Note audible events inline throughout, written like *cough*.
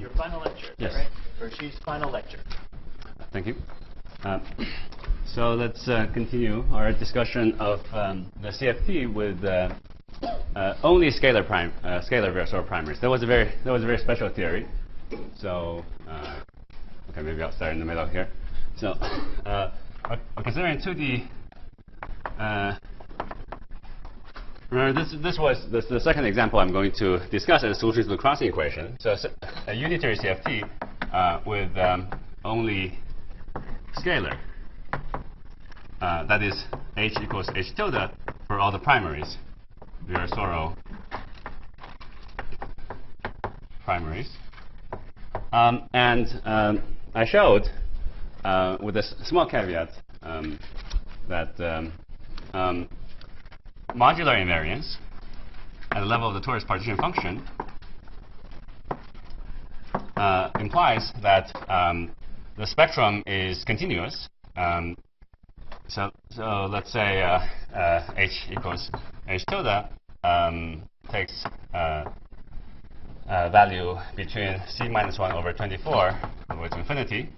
your final lecture, Yes. right? Or she's final lecture. Thank you. Uh, so let's uh, continue our discussion of um, the CFT with uh, uh, only scalar prime, uh, scalar Virasoro primaries. That was a very that was a very special theory. So uh, okay, maybe I'll start in the middle here. So uh, considering 2D. Uh, Remember, this, this was this, the second example I'm going to discuss as solution to the crossing equation. So a unitary CFT uh, with um, only scalar. Uh, that is h equals h tilde for all the primaries. Virasoro primaries. Um, and um, I showed uh, with a small caveat um, that um, um, modular invariance at the level of the torus partition function uh, implies that um, the spectrum is continuous. Um, so, so let's say uh, uh, h equals h tilde um, takes uh, uh, value between c minus 1 over 24 over infinity.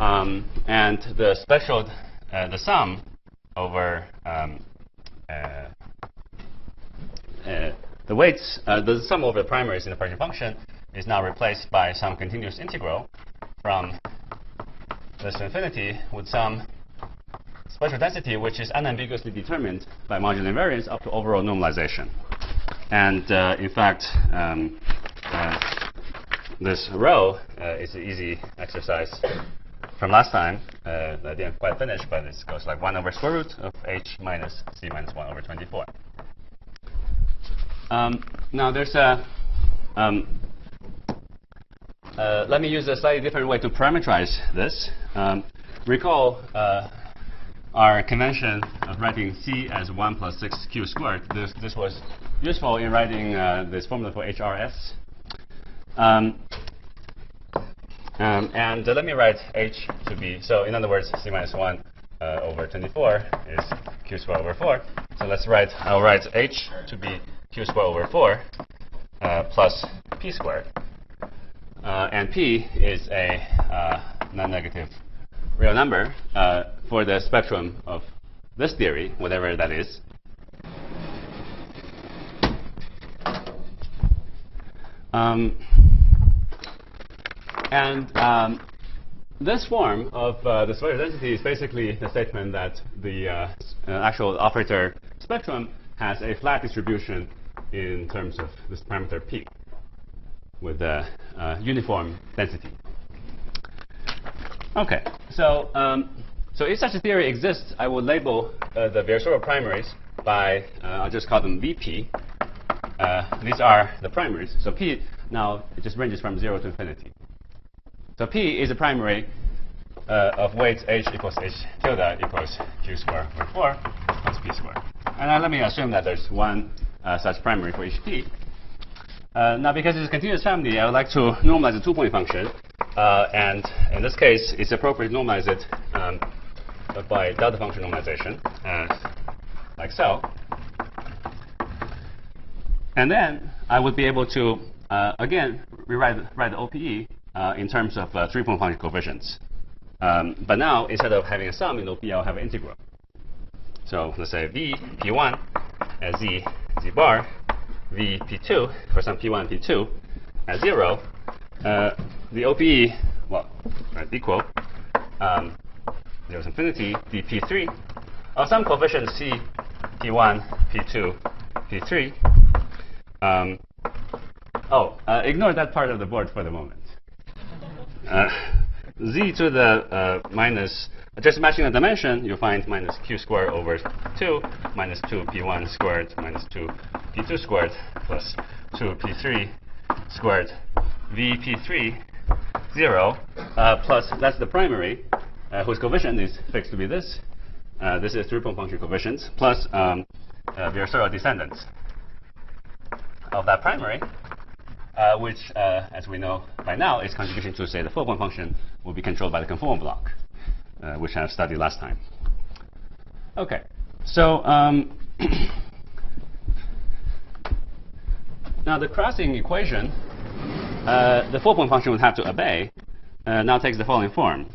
Um, and the special, uh, the sum over um, the weights, uh, the sum over the primaries in the partition function is now replaced by some continuous integral from this infinity with some special density which is unambiguously determined by modular invariance up to overall normalization. And uh, in fact, um, uh, this rho uh, is an easy exercise from last time. Uh, I didn't quite finish, but it goes like 1 over square root of h minus c minus 1 over 24. Um, now there's a, um, uh, let me use a slightly different way to parameterize this. Um, recall uh, our convention of writing c as 1 plus 6q squared. This, this was useful in writing uh, this formula for HRS. Um, um, and uh, let me write h to be, so in other words, c minus 1 uh, over 24 is q squared over 4. So let's write, I'll write h to be q squared over 4 uh, plus p squared. Uh, and p is a uh, non-negative real number uh, for the spectrum of this theory, whatever that is. Um, and um, this form of uh, the spectral density is basically the statement that the uh, uh, actual operator spectrum has a flat distribution in terms of this parameter p with a uh, uniform density. Okay, so um, so if such a theory exists, I will label uh, the Virasoro primaries by uh, I'll just call them VP. Uh, these are the primaries. So P now it just ranges from zero to infinity. So P is a primary uh, of weights h equals h tilde equals q squared over 4 plus p squared. And now let me assume that there's one uh, such primary for each p. Uh, now, because it's a continuous family, I would like to normalize the two-point function. Uh, and in this case, it's appropriate to normalize it um, by delta function normalization, uh, like so. And then I would be able to, uh, again, rewrite write the OPE uh, in terms of uh, three-point function coefficients. Um, but now, instead of having a sum in OPE, I'll have an integral. So let's say v p1 as z z bar, v p2 for some p1 p2 at 0. Uh, the OPE, well, right, equal um, 0 to infinity dp3 of some coefficient c p1 p2 p3 um, oh, uh, ignore that part of the board for the moment. Uh, *laughs* z to the uh, minus, just matching the dimension, you find minus q squared over 2 minus 2 p1 squared minus 2 p2 squared plus 2 p3 squared v p3 0 uh, plus, that's the primary, whose coefficient is fixed to be this. This is three-point function coefficients plus um, uh, Virasoro descendants of that primary, uh, which, uh, as we know by now, its contribution to, say, the four-point function will be controlled by the conformal block, uh, which I've studied last time. Okay, so um, *coughs* now the crossing equation uh, the four-point function would have to obey uh, now takes the following form.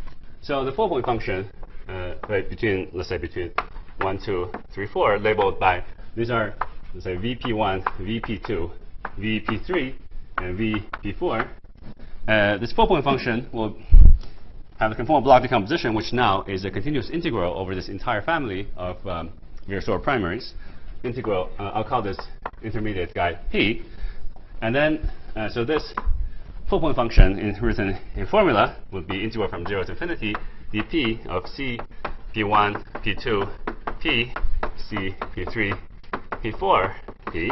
So the four-point function, uh, right, between, let's say between 1, 2, 3, 4, labeled by, these are, let's say VP1, VP2, VP3, and VP4. Uh, this four-point function will have a conformal block decomposition, which now is a continuous integral over this entire family of um, Virasoro primaries. Integral, uh, I'll call this intermediate guy P. And then, uh, so this four-point function in, written in formula would be integral from 0 to infinity dp of c p1, p2, p, c, p3, p4, p,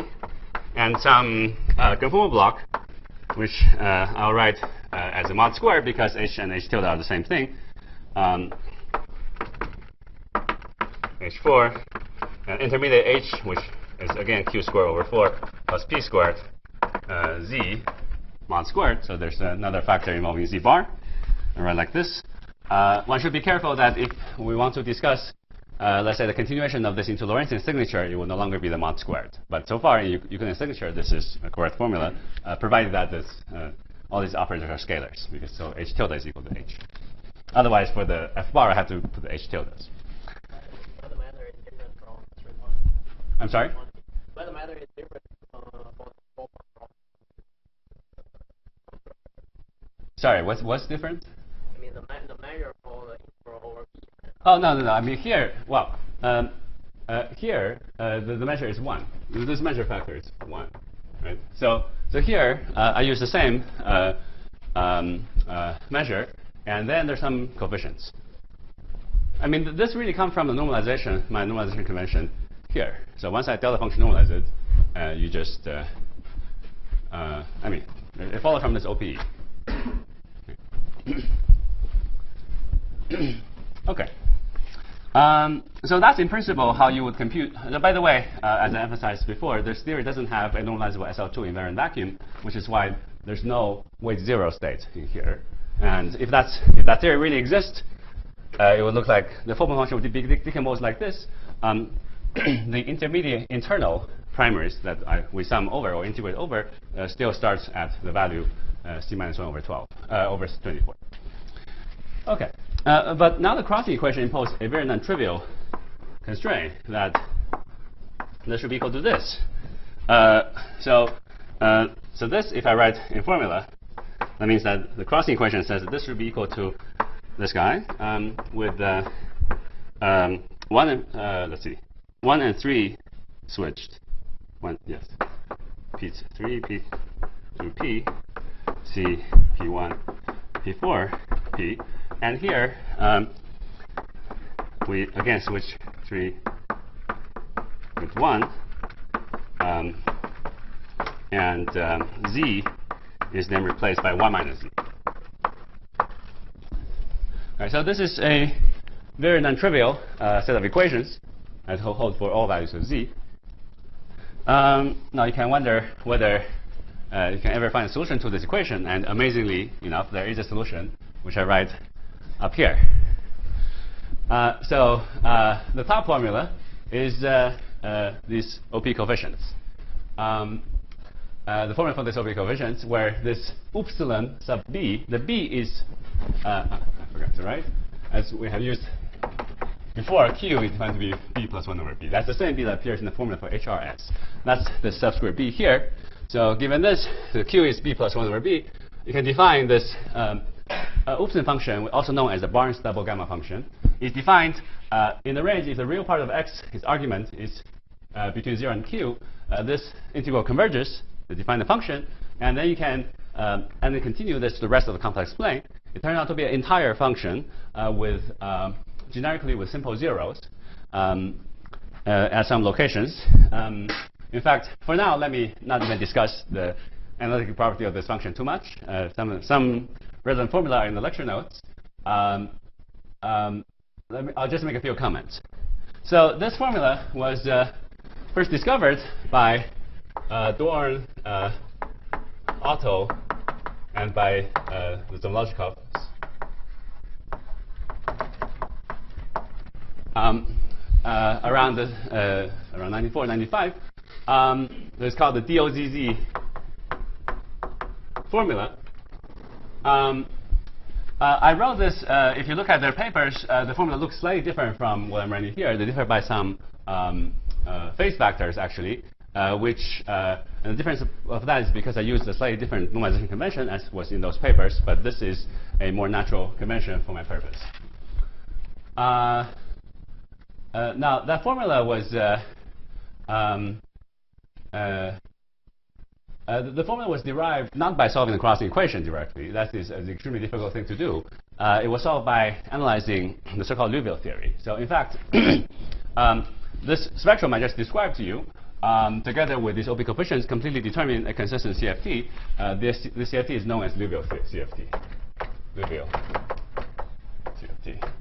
and some uh, conformal block, which uh, I'll write uh, as a mod squared because h and h tilde are the same thing. Um, h4, and intermediate h, which is again q squared over 4 plus p squared uh, z mod squared. So there's another factor involving z bar. I write like this. Uh, one should be careful that if we want to discuss, uh, let's say, the continuation of this into Lorentzian signature, it will no longer be the mod squared. But so far in Euclidean signature, this is a correct formula, uh, provided that this, uh, all these operators are scalars, because so h tilde is equal to h. Otherwise, for the f bar, I have to put the h tildes. But the matter is different from three I'm sorry? But the matter is different uh, from four. Sorry, what's, what's different? I mean, the, ma the measure for the integral over p. Oh, no, no, no. I mean, here, well, um, uh, here, uh, the, the measure is 1. This measure factor is 1. Right? So, so here, uh, I use the same uh, um, uh, measure, and then there's some coefficients. I mean, th this really comes from the normalization, my normalization convention here. So once I delta function normalize it, uh, you just, I mean, it, it follows from this OPE. *coughs* okay. Um, so that's in principle how you would compute. Uh, by the way, uh, as I emphasized before, this theory doesn't have a normalizable SL2 invariant vacuum, which is why there's no weight zero state in here. And if that's if that theory really exists, uh, it would look like the four-point function would be decomposed like this. Um, *clears throat* the intermediate internal primaries that I, we sum over or integrate over uh, still starts at the value uh, c minus 1 over 12 uh, over 24. Okay. Uh, but now the crossing equation imposes a very non-trivial constraint that this should be equal to this. Uh, so, uh, so this, if I write in formula, that means that the crossing equation says that this should be equal to this guy um, with uh, um, one. And, uh, let's see, one and three switched. One, yes. P three, P through P, C, P1, P4, P. And here, um, we again switch 3 with 1. Um, and um, z is then replaced by 1 minus z. So this is a very non-trivial uh, set of equations that hold for all values of z. Um, now you can wonder whether uh, you can ever find a solution to this equation, and amazingly enough, there is a solution, which I write up here. Uh, so uh, the top formula is uh, uh these OP coefficients. Um, the formula for this OP coefficients, where this Upsilon sub b, the b is, I forgot to write, as we have used before, q is defined to be b plus 1 over b. That's the same b that appears in the formula for HRS. That's the subscript b here. So given this, the q is b plus 1 over b, you can define this um, uh, Upsilon function, also known as the Barnes double gamma function, is defined uh, in the range if the real part of x, its argument, is uh, between 0 and q, uh, this integral converges to define the function, and then you can um, and then continue this to the rest of the complex plane. It turns out to be an entire function uh, with um, generically with simple zeros um, uh, at some locations. Um, in fact, for now, let me not even discuss the analytic property of this function too much. some some relevant formula in the lecture notes. Um, um, me, I'll just make a few comments. So this formula was uh, first discovered by uh, Dorn, uh, Otto, and by uh, the. Um, uh, around the, uh, around 94, 95. Um, it's called the DOZZ formula. Um, uh, I wrote this, uh, if you look at their papers, uh, the formula looks slightly different from what I'm writing here. They differ by some um, uh, phase factors, actually, uh, which, uh, and the difference of that is because I used a slightly different normalization convention as was in those papers, but this is a more natural convention for my purpose. now, that formula was um, uh, the, the, formula was derived not by solving the crossing equation directly. That is an extremely difficult thing to do. Uh, it was solved by analyzing the so-called Liouville theory. So in fact, *coughs* um, this spectrum I just described to you, um, together with these OP coefficients, completely determine a consistent CFT. Uh, this, this CFT is known as Liouville CFT. Liouville CFT.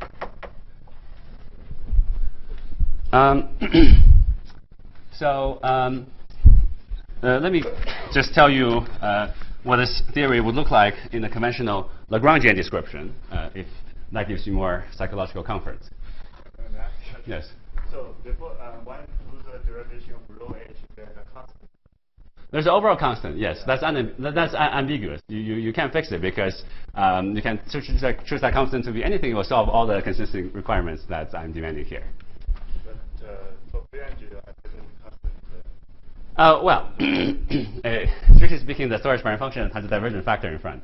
Um, *coughs* so um, uh, let me just tell you uh, what this theory would look like in the conventional Lagrangian description, uh, if that gives you more psychological comfort. Yes. So before uh, one do the derivation of rho h, there's a constant. There's an overall constant, yes. That's, that's ambiguous. You, you, you can't fix it because um, you can choose that, choose that constant to be anything. It will solve all the consistent requirements that I'm demanding here. But uh, for Ferenger, uh, well, *clears throat* uh, strictly speaking, the storage Baryon function has a divergent factor in front.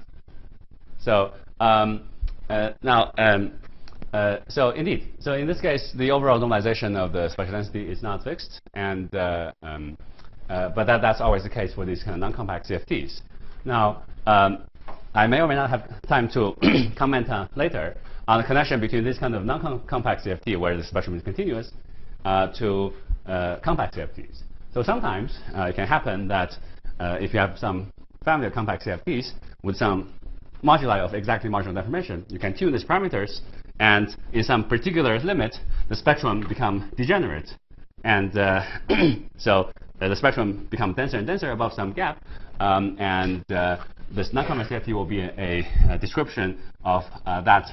So um, uh, now, um, uh, so indeed, so in this case, the overall normalization of the spatial density is not fixed, and uh, um, uh, but that, that's always the case for these kind of non-compact CFTs. Now, um, I may or may not have time to *clears throat* comment later on the connection between this kind of non-compact CFT, where the spectrum is continuous, to compact CFTs. So sometimes uh, it can happen that uh, if you have some family of compact CFTs with some moduli of exactly marginal deformation, you can tune these parameters, and in some particular limit, the spectrum become degenerate. And uh, *clears throat* so uh, the spectrum becomes denser and denser above some gap, um, and uh, this non-compact CFT will be a, a description of uh, that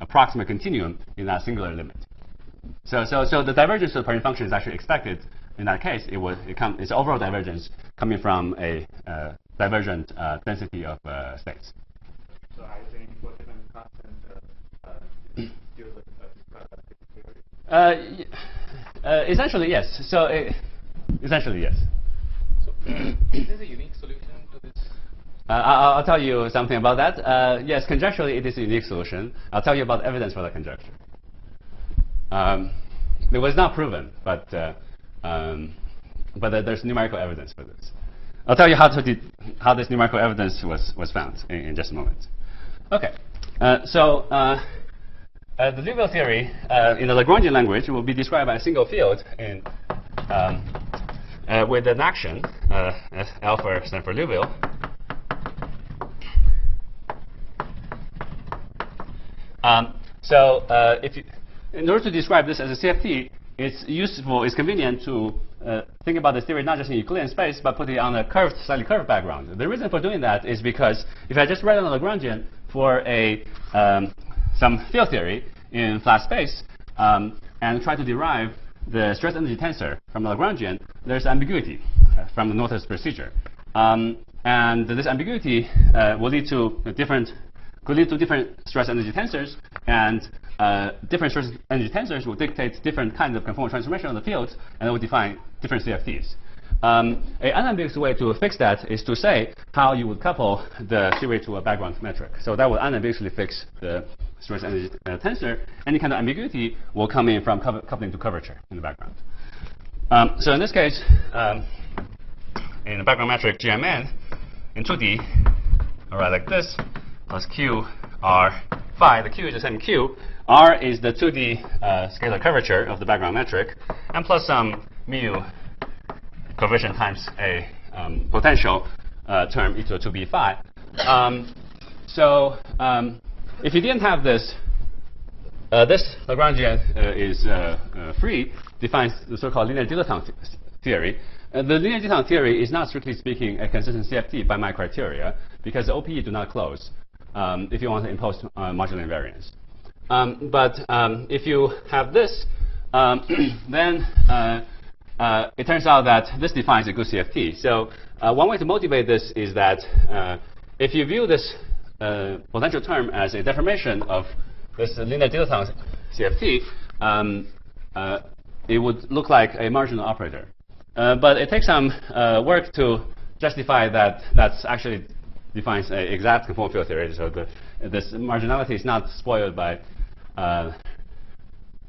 approximate continuum in that singular limit. So, so, so the divergence of the Baryon function is actually expected in that case, it would it come, it's overall divergence coming from a uh, divergent uh, density of uh, states. So I think for different constant, uh, uh, theory? Uh, essentially, yes. So essentially, yes. So *clears throat* is there a unique solution to this? Uh, I'll, I'll, tell you something about that. Uh, yes, conjecturally, it is a unique solution. I'll tell you about evidence for the conjecture. Um, it was not proven, but uh, um, but there's numerical evidence for this. I'll tell you how, to how this numerical evidence was, was found in, in just a moment. Okay, uh, so uh, uh, the Liouville theory uh, in the Lagrangian language will be described by a single field in, um, uh, with an action, uh, alpha stands for Liouville. Um, so if you, in order to describe this as a CFT, it's useful, it's convenient to uh, think about this theory not just in Euclidean space, but put it on a curved, slightly curved background. The reason for doing that is because if I just write on Lagrangian for a um, some field theory in flat space um, and try to derive the stress energy tensor from the Lagrangian, there's ambiguity uh, from the Noether's procedure. Um, and this ambiguity uh, will lead to different could lead to different stress energy tensors, and uh, different stress energy tensors will dictate different kinds of conformal transformation of the fields, and it will define different CFTs. Um, an unambiguous way to fix that is to say how you would couple the theory to a background metric. So that would unambiguously fix the stress energy uh, tensor. Any kind of ambiguity will come in from coupling to curvature in the background. Um, so in this case, um, in the background metric GMN in 2D, I'll write like this plus q r phi. The q is the same q. r is the 2D uh, scalar curvature of the background metric, and plus some mu coefficient times a um, potential uh, term equal to 2b phi. Um, so um, if you didn't have this, uh, this Lagrangian uh, is uh, uh, free, defines the so-called linear dilaton theory. the linear dilaton theory is not strictly speaking a consistent CFT by my criteria because the OPE do not close um, if you want to impose modular invariance. Um, but um, if you have this, um, *clears throat* then uh, uh, it turns out that this defines a good CFT. So uh, one way to motivate this is that uh, if you view this uh, potential term as a deformation of this linear dilaton CFT, um, uh, it would look like a marginal operator. But it takes some work to justify that that's actually defines an exact conformal field theory. So the, this marginality is not spoiled by uh,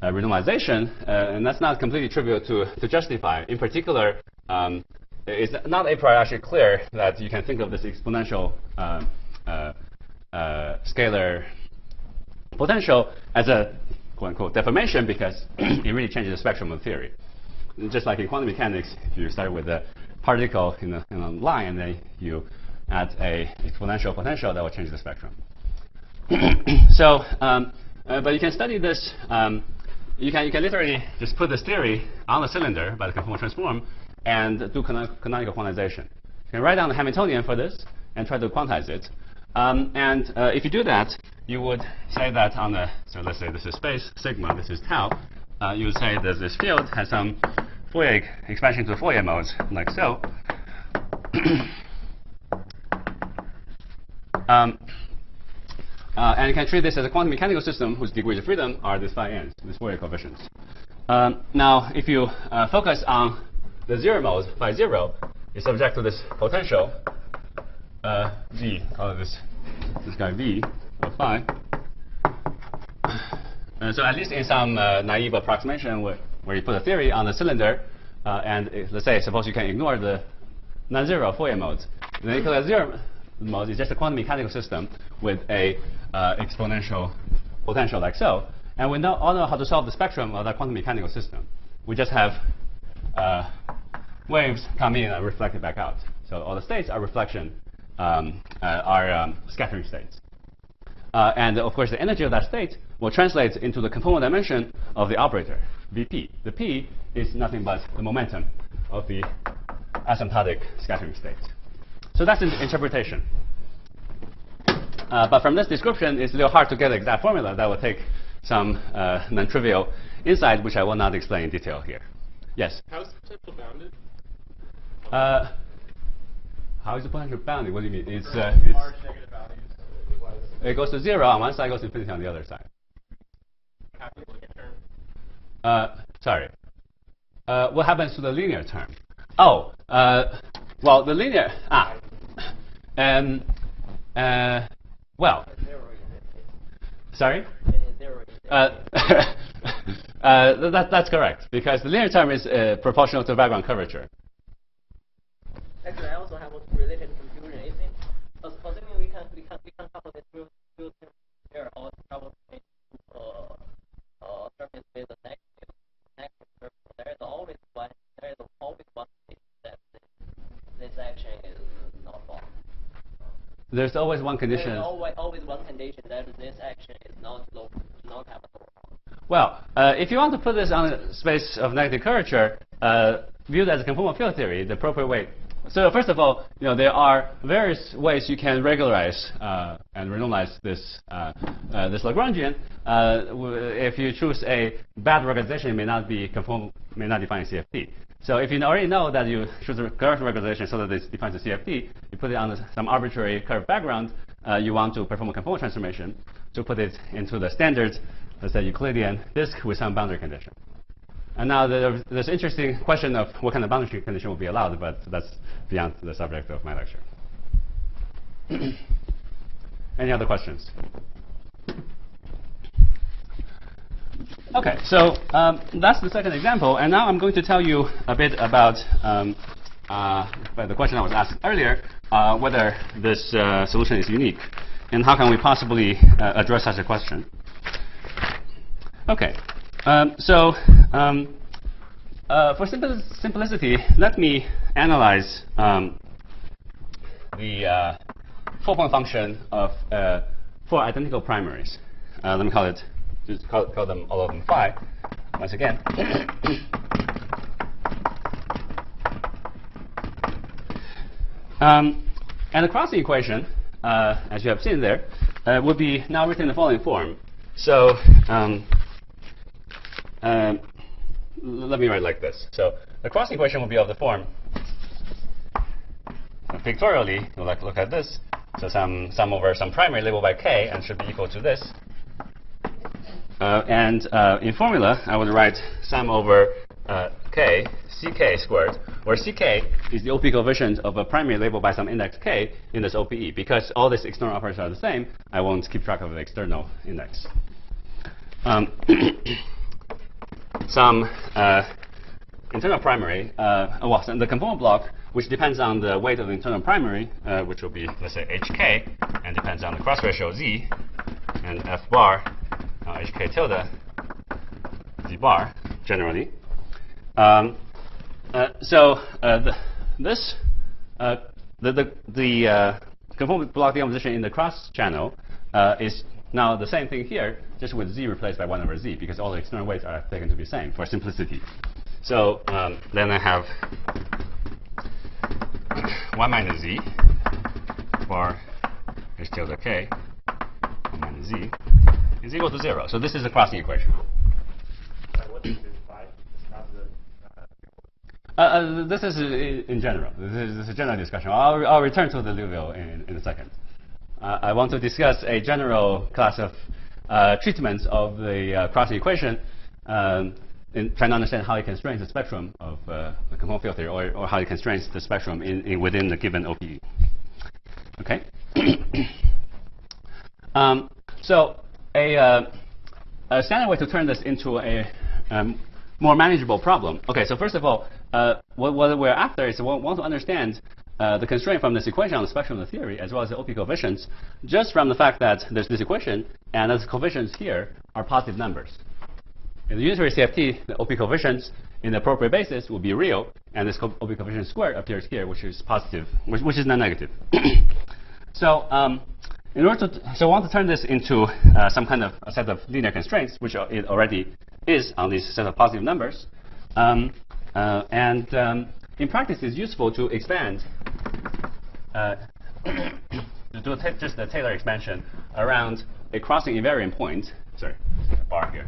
uh, renormalization, uh, and that's not completely trivial to, to justify. In particular, um, it's not a priori actually clear that you can think of this exponential scalar potential as a quote unquote deformation because *clears throat* it really changes the spectrum of theory. Just like in quantum mechanics, if you start with a particle in a, in a line and then you add a exponential potential that will change the spectrum. *clears throat* so, um, uh, but you can study this. Um, you can you can literally just put this theory on the cylinder by the conformal transform and do canonical quantization. You can write down the Hamiltonian for this and try to quantize it. Um, and uh, if you do that, you would say that on the so let's say this is space sigma, this is tau. Uh, you would say that this field has some Fourier expansion to Fourier modes like so. *coughs* um, uh, and you can treat this as a quantum mechanical system whose degrees of freedom are these phi n's, these Fourier coefficients. Um, now, if you uh, focus on the zero mode, phi zero, is subject to this potential uh, v, call this this guy v of phi. Uh, so at least in some uh, naive approximation where, where you put a theory on the cylinder, uh, and let's say suppose you can ignore the non-zero Fourier modes, then you it zero mode is just a quantum mechanical system with a uh, exponential potential like so. And we know, all know how to solve the spectrum of that quantum mechanical system. We just have uh, waves come in and reflected back out. So all the states are reflection, um, uh, are um, scattering states. Uh, and of course, the energy of that state will translate into the conformal dimension of the operator, Vp. The P is nothing but the momentum of the asymptotic scattering state. So that's an interpretation. Uh, but from this description, it's a little hard to get the exact formula that will take some uh, non-trivial insight, which I will not explain in detail here. Yes? How is the potential bounded? Uh, how is the potential bounded? What do you mean? It's, uh, it's Large negative values. it goes to zero on one side, goes to infinity on the other side. Happy with the term. Uh, sorry. Uh, what happens to the linear term? Oh, uh, well, the linear. Ah, um, uh, well. Sorry. Uh, uh, that, that's correct because the linear term is uh, proportional to background curvature. Actually, I also have a related confusion. Is it assuming we can we can we can couple here or travel uh uh surface a negative negative curve? There is always one there is always one case that this, this action is not wrong. There's always one condition. is always always one condition that this action is not local, not have a wrong. Well, uh, if you want to put this on a space of negative curvature, uh, viewed as a conformal field theory, the appropriate way. So first of all, you know there are various ways you can regularize uh, and renormalize this uh, uh, this Lagrangian. Uh, w- if you choose a bad regularization, it may not be conform, may not define CFT. So if you already know that you choose the correct regularization so that this defines the CFT, you put it on some arbitrary curved background. Uh, you want to perform a conformal transformation to put it into the standard, let's say Euclidean disk with some boundary condition. And now there- there's an interesting question of what kind of boundary condition will be allowed, but that's beyond the subject of my lecture. *coughs* Any other questions? Okay, so um, that's the second example, and now I'm going to tell you a bit about um, uh, the question I was asked earlier, uh, whether this uh, solution is unique, and how can we possibly uh, address such a question. Okay, um, so um, uh, for simpli- simplicity, let me analyze um, the uh, four-point function of four identical primaries. Let me call it, just call, call them all of them phi. Once again. *coughs* um, and the crossing equation, uh, as you have seen there, uh, would be now written in the following form. So um, um, let me write like this. So the cross equation will be of the form. Pictorially, you'll like look at this. So some sum over some primary labeled by k and should be equal to this. Uh, and uh, in formula, I would write sum over uh, k, ck squared, where ck is the OP coefficient of a primary labeled by some index k in this OPE. Because all these external operators are the same, I won't keep track of the external index. Um, *coughs* some uh, internal primary, uh, well, so the conformal block, which depends on the weight of the internal primary, uh, which will be, let's say, hk, and depends on the cross ratio z, and f bar, uh, hk tilde, z bar, generally. Um, uh, so uh, the, this, uh, the, the, the uh, conformal block decomposition in the cross channel is now the same thing here, just with z replaced by 1 over z, because all the external weights are taken to be the same for simplicity. So um, then I have *coughs* 1 minus z for h tilde k 1 minus z is equal to 0. So this is the crossing equation. Like what is this by? It's not the. Uh, Uh, uh, this is uh, in general. This is, this is a general discussion. I'll, I'll return to the Liouville in, in a second. Uh, I want to discuss a general class of uh, treatments of the uh, crossing equation um, in trying to understand how it constrains the spectrum of uh, the conformal field theory or, or how it constrains the spectrum in, in within the given OPE. Okay? *clears throat* um, so a, uh, a standard way to turn this into a um, more manageable problem. Okay, so first of all, uh, what, what we're after is we want to understand uh, the constraint from this equation on the spectrum of the theory, as well as the OP coefficients, just from the fact that there's this equation, and the coefficients here are positive numbers. In the unitary CFT, the OP coefficients in the appropriate basis will be real, and this OP coefficient squared appears here, which is positive, which, which is non-negative. *coughs* so, um, in order to, so I want to turn this into uh, some kind of a set of linear constraints, which it already is on this set of positive numbers. Um, uh, and um, in practice, it's useful to expand, uh, *coughs* to do just a Taylor expansion around a crossing invariant point. Sorry, bar here.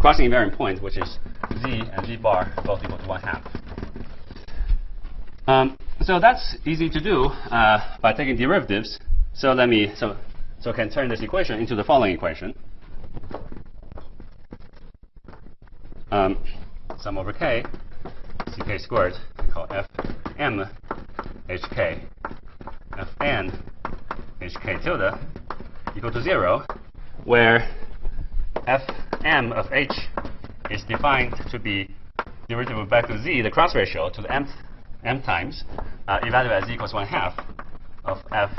Crossing invariant point, which is z and z bar both equal to one half. Um, so that's easy to do uh, by taking derivatives. So let me so so I can turn this equation into the following equation. Um, sum over k, ck squared, call f m hk, f n hk tilde equal to zero, where f m of h is defined to be derivative of back to z, the cross ratio to the mth m times, uh, evaluated as z equals one half of f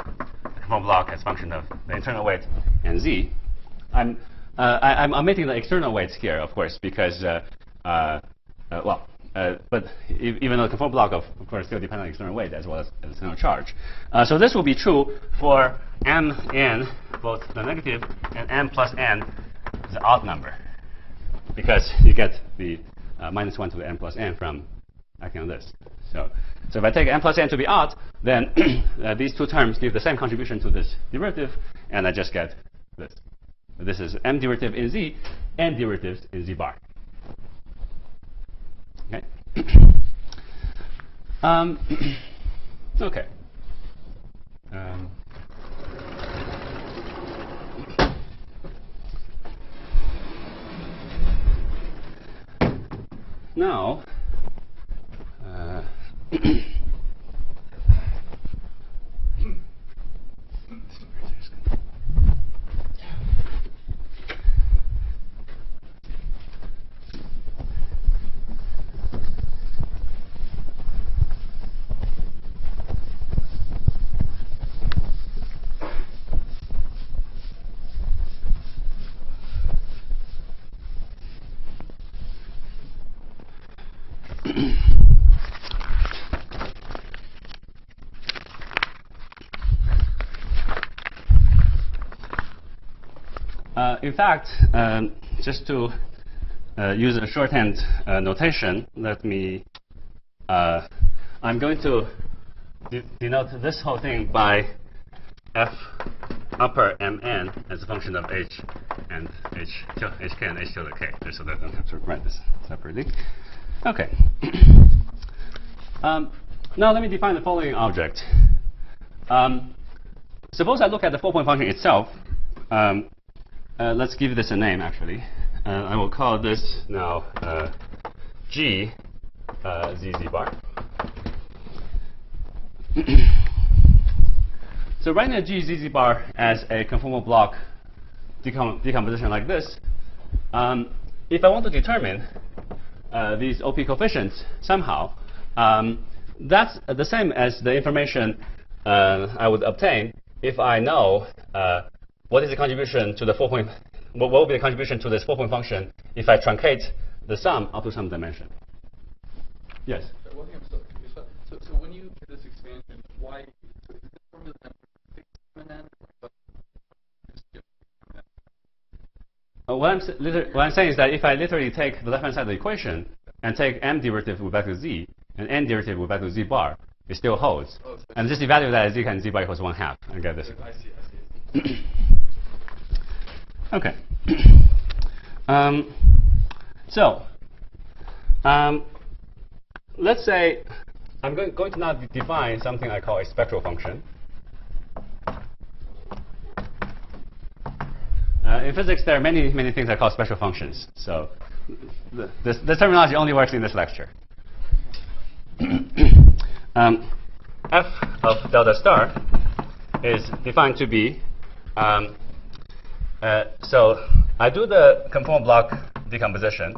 conformal block as function of the internal weight and z. I'm uh, I, I'm omitting the external weights here, of course, because uh, uh, uh, well, uh, but e- even though the conformal block, of, of course, still depends on external weight as well as external charge. Uh, so this will be true for m n, both the negative and m plus n an odd number, because you get the minus one to the n plus n from acting on this. So, so if I take n plus n to be odd, then *clears throat* uh, these two terms give the same contribution to this derivative, and I just get this. This is m derivative in z, and derivatives in z bar. Okay. *clears throat* um, *clears throat* okay. Um, now, uh, *clears throat* Uh, in fact, um, just to uh, use a shorthand uh, notation, let me. Uh, I'm going to de- denote this whole thing by f upper mn as a function of h and h hk and h tilde k, just so that I don't have to write this separately. Okay. *clears throat* um, now let me define the following object. Um, suppose I look at the four-point function itself. Um, uh, let's give this a name, actually. Uh, I will call this now uh, G uh, ZZ bar. *clears throat* so writing a G ZZ bar as a conformal block decom decomposition like this, um, if I want to determine uh, these OP coefficients somehow, um, that's the same as the information uh, I would obtain if I know uh, what is the contribution to the four point, what will be the contribution to this four point function if I truncate the sum up to some dimension. Yes. So, one thing I'm still confused about. So, so when you do this expansion, why is this formula then fixed and then but just give that? Uh, what, I'm, what I'm saying is that if I literally take the left-hand side of the equation and take m derivative with back to z and n derivative with back to z bar, it still holds. Oh, so and just evaluate that as z and z bar equals 1 half and get this. I see, I see. *clears throat* Okay. um, so, um, let's say I'm going, going to now define something I call a spectral function. Uh, in physics, there are many, many things I call special functions. So, the, this, this terminology only works in this lecture. *coughs* um, f of delta star is defined to be um, uh, so I do the conformal block decomposition.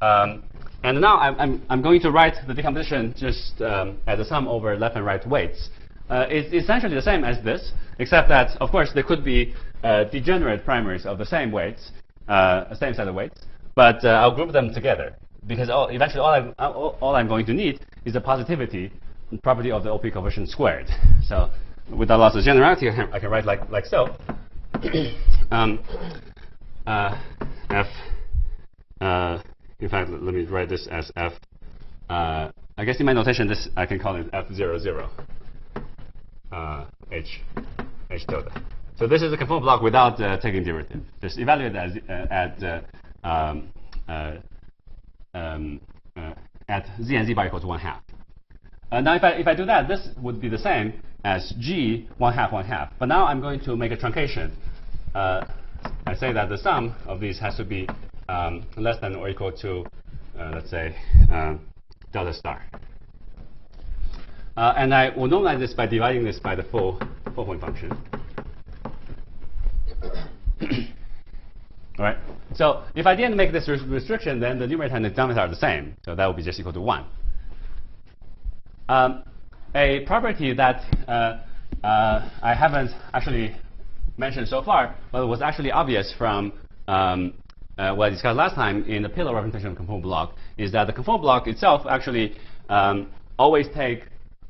Um, and now I'm, I'm, I'm going to write the decomposition just um, as a sum over left and right weights. Uh, it's essentially the same as this, except that, of course, there could be uh, degenerate primaries of the same weights, uh, same set of weights, but uh, I'll group them together because all, eventually all I'm, all, I'm going to need is the positivity property of the OP coefficient squared. So without loss of generality, I *laughs* can, I can write like, like so. *coughs* um, uh, f, uh, in fact, let me write this as f. Uh, I guess in my notation, this I can call it f00, uh, h, h tilde. So this is a conformal block without uh, taking derivative. Just evaluate as, at um, um, at z and z bar equals one half. Uh, now, if I, if I do that, this would be the same as g one half one half. But now I'm going to make a truncation. Uh, I say that the sum of these has to be um, less than or equal to, uh, let's say, um, delta star. Uh, and I will normalize this by dividing this by the full four-point function. *coughs* All right. So if I didn't make this res- restriction, then the numerator and the denominator are the same. So that would be just equal to 1. Um, a property that uh, uh, I haven't actually mentioned so far, but it was actually obvious from um, uh, what I discussed last time in the pillow representation of conformal block, is that the conformal block itself actually um, always take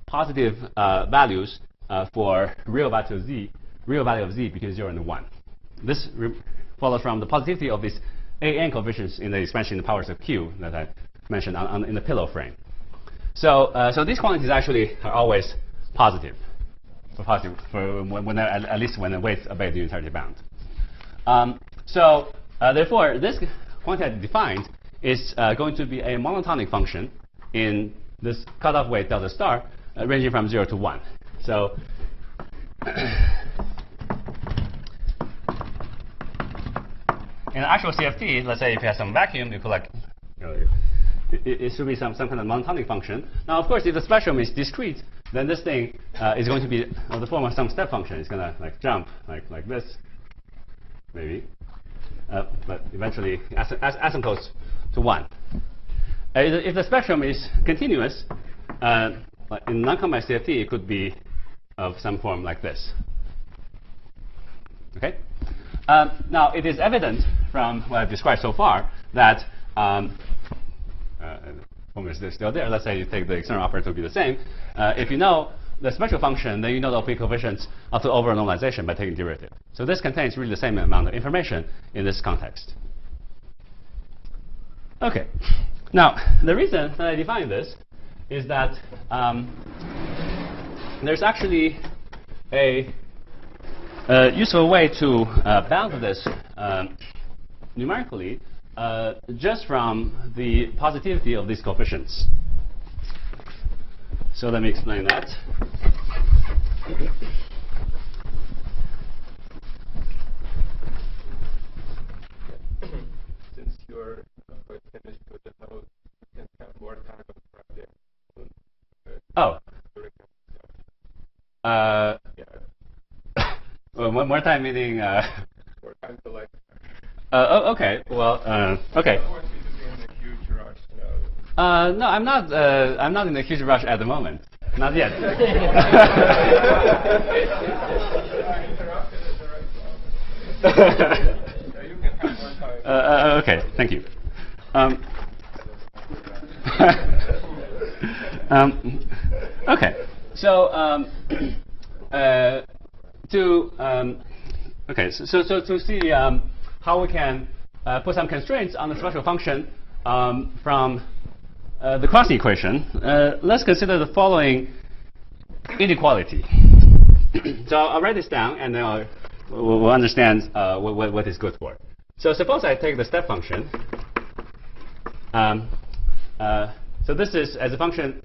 positive uh, values uh, for real value of z, real value of z between 0 and 1. This follows from the positivity of these an coefficients in the expansion in the powers of q that I mentioned on, on, in the pillow frame. So, uh, so these quantities actually are always positive, for positive for when, when at, least when the weights obey the unitarity bound. Um, so, uh, therefore, this quantity defined is uh, going to be a monotonic function in this cutoff weight delta star, uh, ranging from zero to one. So. in actual CFT, let's say if you have some vacuum, you could like, you know, it, it, it should be some, some kind of monotonic function. Now, of course, if the spectrum is discrete, then this thing uh, is going to be of the form of some step function. It's going to like jump like, like this, maybe. Uh, but eventually as, as, asymptotes to 1. Uh, if the- spectrum is continuous, uh, in non-compact CFT, it could be of some form like this. Okay? Um, now, it is evident from what I've described so far that um, is still there. Let's say you take the external operator to be the same. Uh, if you know the spectral function, then you know the OP coefficients of the over normalization by taking derivative. So this contains really the same amount of information in this context. Okay. Now, the reason that I define this is that um, there's actually a a useful way to uh, bound this um, numerically uh, just from the positivity of these coefficients. So let me explain that. Since you're quite finished with the note, you can have more time on Friday. Oh. Uh, yeah. *laughs* well, one more time meaning uh, *laughs* uh, oh, okay. Well, uh, okay. Uh, no, I'm not. Uh, I'm not in a huge rush at the moment. Not yet. *laughs* Uh, uh, okay, thank you. Um, *laughs* um, okay, so um, *clears throat* uh, to um, okay, so, so, so to see um, how we can uh, put some constraints on the spectral function um, from uh, the crossing equation, uh, let's consider the following inequality. *coughs* so I'll write this down, and then I'll, we'll, understand uh, what, what, what is good for. So suppose I take the step function. Um, uh, so this is as a function.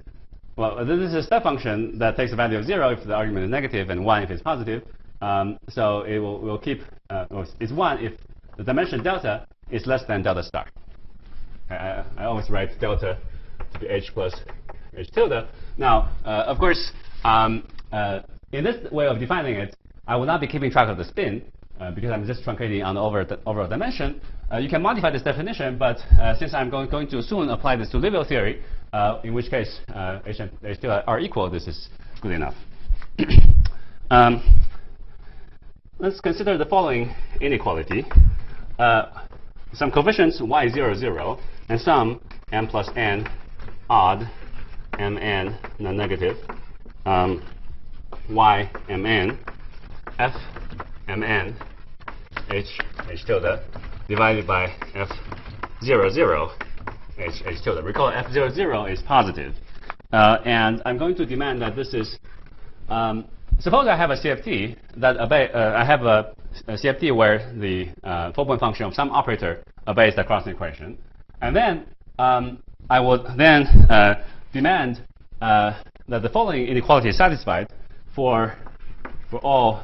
Well, this is a step function that takes a value of zero if the argument is negative and one if it's positive. Um, so it will, will keep uh, it's one if the dimension delta is less than delta star. I, I, always write delta to be h plus h tilde. Now, uh, of course, um, uh, in this way of defining it, I will not be keeping track of the spin uh, because I'm just truncating on the over overall dimension. Uh, you can modify this definition, but uh, since I'm going, going to soon apply this to Liouville theory, uh, in which case h and h tilde are equal, this is good enough. *coughs* um, let's consider the following inequality. Uh, some coefficients y0, 0, and some m plus n odd, mn non-negative, um, y mn, f mn, h h tilde, divided by f 0, 0, h h tilde. Recall f 0, 0 is positive. Uh, and I'm going to demand that this is um, suppose I have a CFT that obey, uh, I have a, CFT where the uh, four-point function of some operator obeys the crossing equation, and then um, I would then uh, demand uh, that the following inequality is satisfied for for all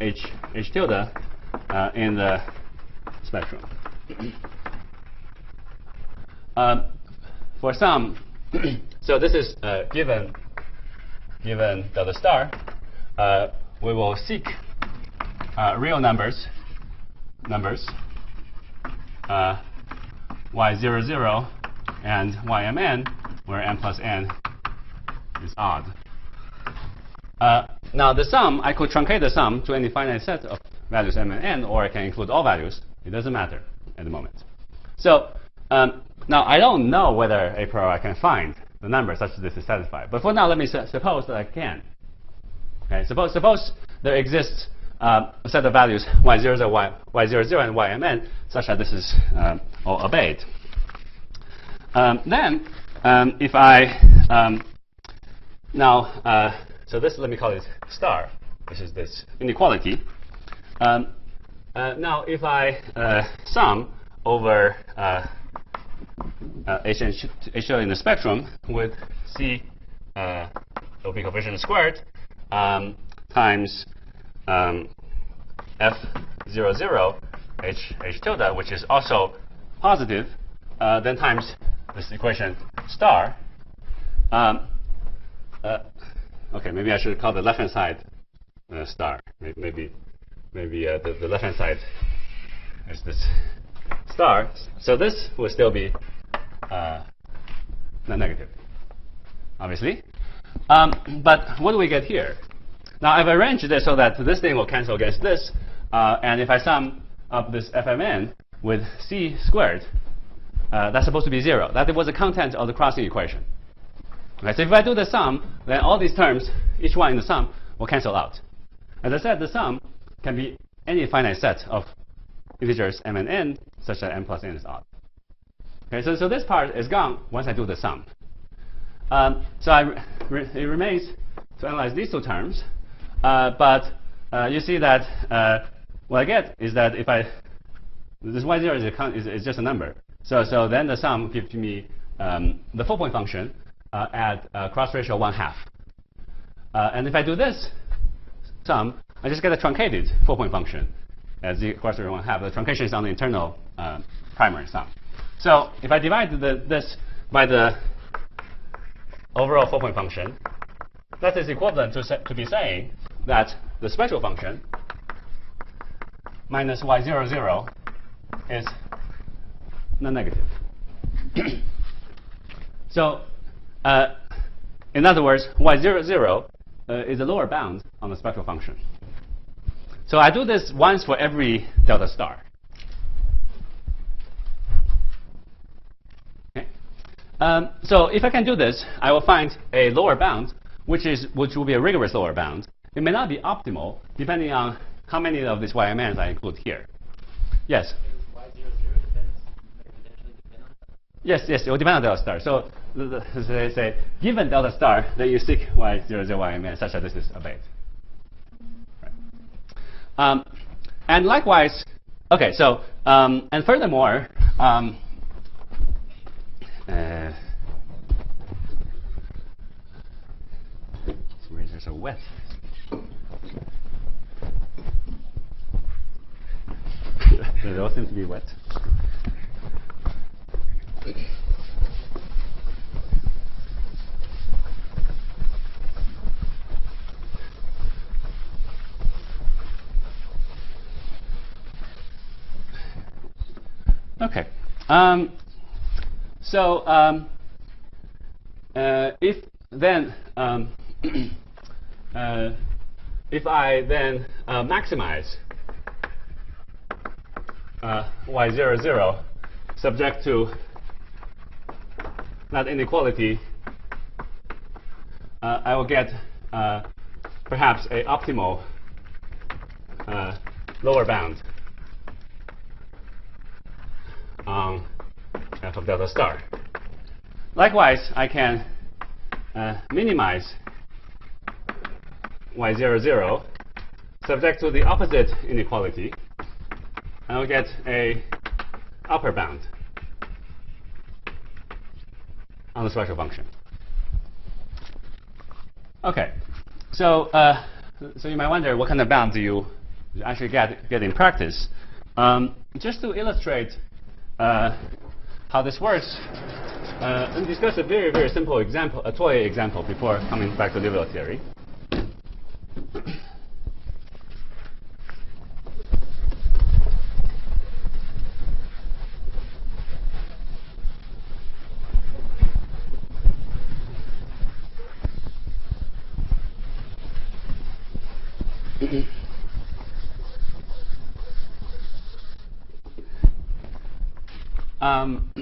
h h tilde uh, in the spectrum. *clears throat* um, for some, *clears throat* so this is uh, given given delta star, uh, we will seek uh, real numbers, numbers, uh, y0, 0 and ymn, where m plus n is odd. Uh, now the sum, I could truncate the sum to any finite set of values m and n, or I can include all values. It doesn't matter at the moment. So um, now I don't know whether a priori I can find the number such that this is satisfied. But for now, let me su suppose that I can. Okay, suppose suppose there exists uh, a set of values y0, 0, y, y0, and ymn such that this is uh, all obeyed. Um, then, um, if I um, now, uh, so this let me call it star. This is this inequality. Um, uh, now, if I uh, sum over uh, uh, H and in the spectrum with C uh, OP coefficient squared um, times um, F 0, 0 H, H tilde, which is also positive, uh, then times this equation star. Um, uh, okay, maybe I should call the left-hand side uh, star. Maybe, maybe uh, the, the left-hand side is this star. So this will still be uh, negative, obviously. Um, but what do we get here? Now I've arranged this so that this thing will cancel against this, uh, and if I sum up this fmn with c squared, uh, that's supposed to be zero. That was the content of the crossing equation. So if I do the sum, then all these terms, each one in the sum, will cancel out. As I said, the sum can be any finite set of integers m and n, such that m plus n is odd. Okay, so, so this part is gone once I do the sum. Um, so re it remains to analyze these two terms. Uh, but uh, you see that uh, what I get is that if I this y0 is, a is, is just a number. So so then the sum gives me um, the four point function at cross ratio one half. And if I do this sum, I just get a truncated four point function as the cross ratio one half. The truncation is on the internal primary sum. So if I divide the, this by the overall four-point function, that is equivalent to, to be saying that the special function minus y0, is non-negative. *clears throat* so, uh, in other words, y0, uh, is a lower bound on the spectral function. So I do this once for every delta star. Okay. Um, so if I can do this, I will find a lower bound, which is which will be a rigorous lower bound. It may not be optimal, depending on how many of these YMNs I include here. Yes. Yes, yes, it will depend on delta star. So they say, given delta star, then you seek y0, 0, YMN such that this is obeyed. Right. Um, and likewise, okay, so, um, and furthermore, um, uh, razors are wet. They all seem to be wet. Okay. Um, so um, uh, if then um, *clears throat* uh, if I then uh, maximize uh, y0, 0 subject to that inequality, uh, I will get uh, perhaps a optimal uh, lower bound on f of delta star. Likewise, I can uh, minimize y0, 0 subject to the opposite inequality, and I'll get a upper bound on the spectral function. Okay, so uh, so you might wonder what kind of bound do you actually get get in practice? Um, just to illustrate uh, how this works, uh, and discuss a very very simple example, a toy example, before coming back to Liouville theory. Um,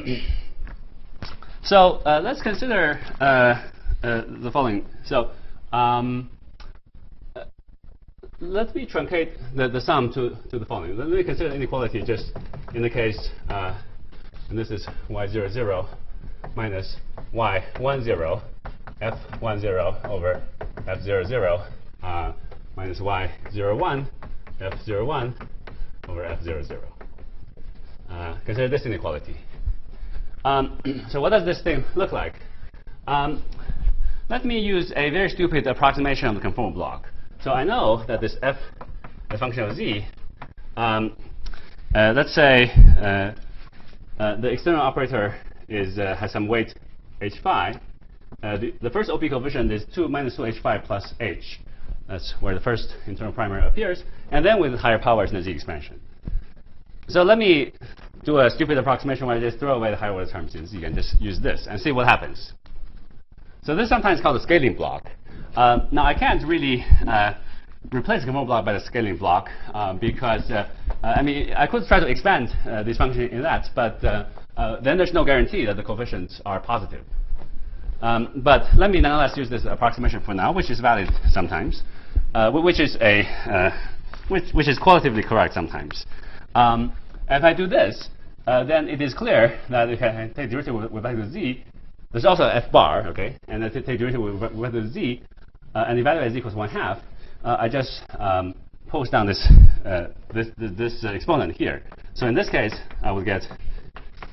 so uh, let's consider uh, uh, the following. So um, uh, let me truncate the, the sum to, to the following. Let me consider inequality just in the case, uh, and this is y0, 0 minus y1, 0, f1, 0 over f0, 0 uh, minus y0, 1, f0, 1 over f0, 0. Uh, consider this inequality. Um, *clears throat* so what does this thing look like? Um, let me use a very stupid approximation of the conformal block. So I know that this f, the function of z, um, uh, let's say uh, uh, the external operator is uh, has some weight h phi. Uh, the, the, first OP coefficient is 2 minus 2 h phi plus h. That's where the first internal primer appears. And then with higher powers in the z expansion. So let me do a stupid approximation where I just throw away the higher order terms in Z and just use this and see what happens. So this is sometimes called a scaling block. Uh, now I can't really uh, replace the conformal block by the scaling block uh, because, uh, uh, I mean, I could try to expand uh, this function in that, but then there's no guarantee that the coefficients are positive. Um, but let me nonetheless use this approximation for now, which is valid sometimes, which is a which, which is qualitatively correct sometimes. Um, if I do this, uh, then it is clear that if I take derivative with, respect to z, there's also f bar, okay? And I take derivative with, respect to z, uh, and evaluate z equals 1 half, uh, I just um, post down this, uh, this, this, this uh, exponent here. So in this case, I would get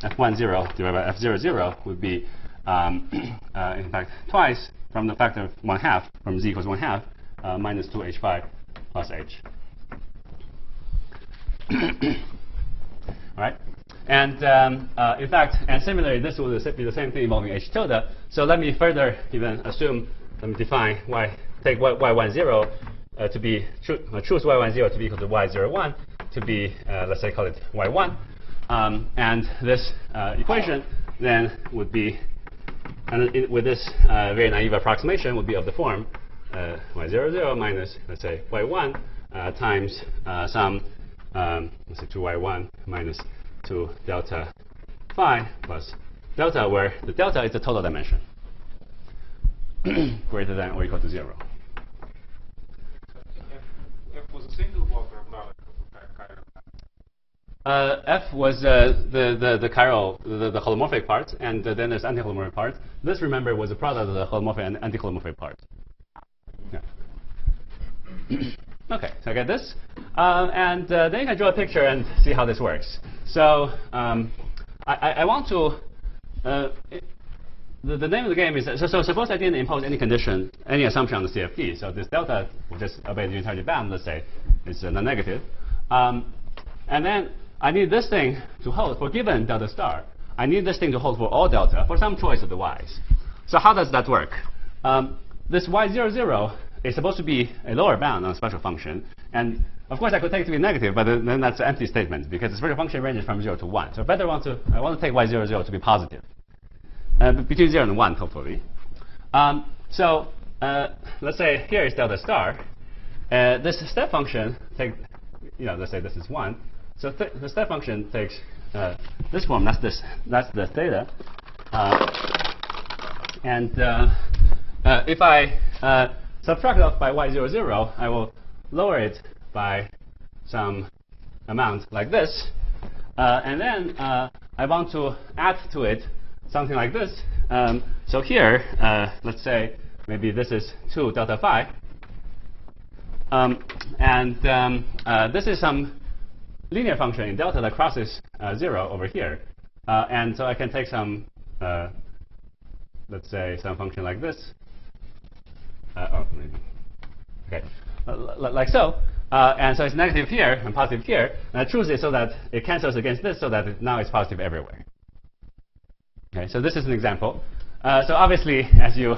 f1, 0 divided by f0, 0 would be, um, *clears throat* uh, in fact, twice from the factor of 1 half, from z equals 1 half, minus 2h phi plus h. *coughs* right? And um, uh, in fact, and similarly, this will be the same thing involving h tilde. So let me further even assume let me define y, take y, y10 uh, to be, uh, choose y10 to be equal to y01 to be, uh, let's say, call it y1. Um, and this uh, equation then would be, and it, with this uh, very naive approximation, would be of the form uh, y00 minus, let's say, y1 times some, um, let's say, 2y1 minus 2 delta phi plus delta, where the delta is the total dimension *clears throat* greater than or equal to 0. F was a single uh, F was uh, the, the, the chiral, the, the holomorphic part, and uh, then there's antiholomorphic part. This, remember, was a product of the holomorphic and antiholomorphic part. *coughs* Okay, so I get this. Uh, and uh, then you can draw a picture and see how this works. So um, I, I, want to, uh, the, the, name of the game is, so, so suppose I didn't impose any condition, any assumption on the CFT. So this delta, will just obey the unitarity bound, let's say, is non-negative. Um, and then I need this thing to hold for given delta star. I need this thing to hold for all delta for some choice of the y's. So how does that work? Um, this y00 is supposed to be a lower bound on a spectral function. And of course, I could take it to be negative, but then that's an empty statement because the spectral function ranges from 0 to 1. So I better want to, I want to take y00 to be positive. Uh, between 0 and 1, hopefully. Um, so uh, let's say here is delta star. Uh, this step function, take, you know, let's say this is 1. So th the step function takes uh, this form. That's this. That's the theta. Uh, and uh, if I subtract off by y00, I will lower it by some amount like this. Uh, and then I want to add to it something like this. Um, so here, let's say maybe this is 2 delta phi. Um, and um, this is some linear function in delta that crosses uh, 0 over here. Uh, and so I can take some, uh, let's say, some function like this. Uh, oh, maybe. Okay, like so. Uh, and so it's negative here and positive here. And I choose it so that it cancels against this so that it now it's positive everywhere. Okay, so this is an example. Uh, so obviously, as you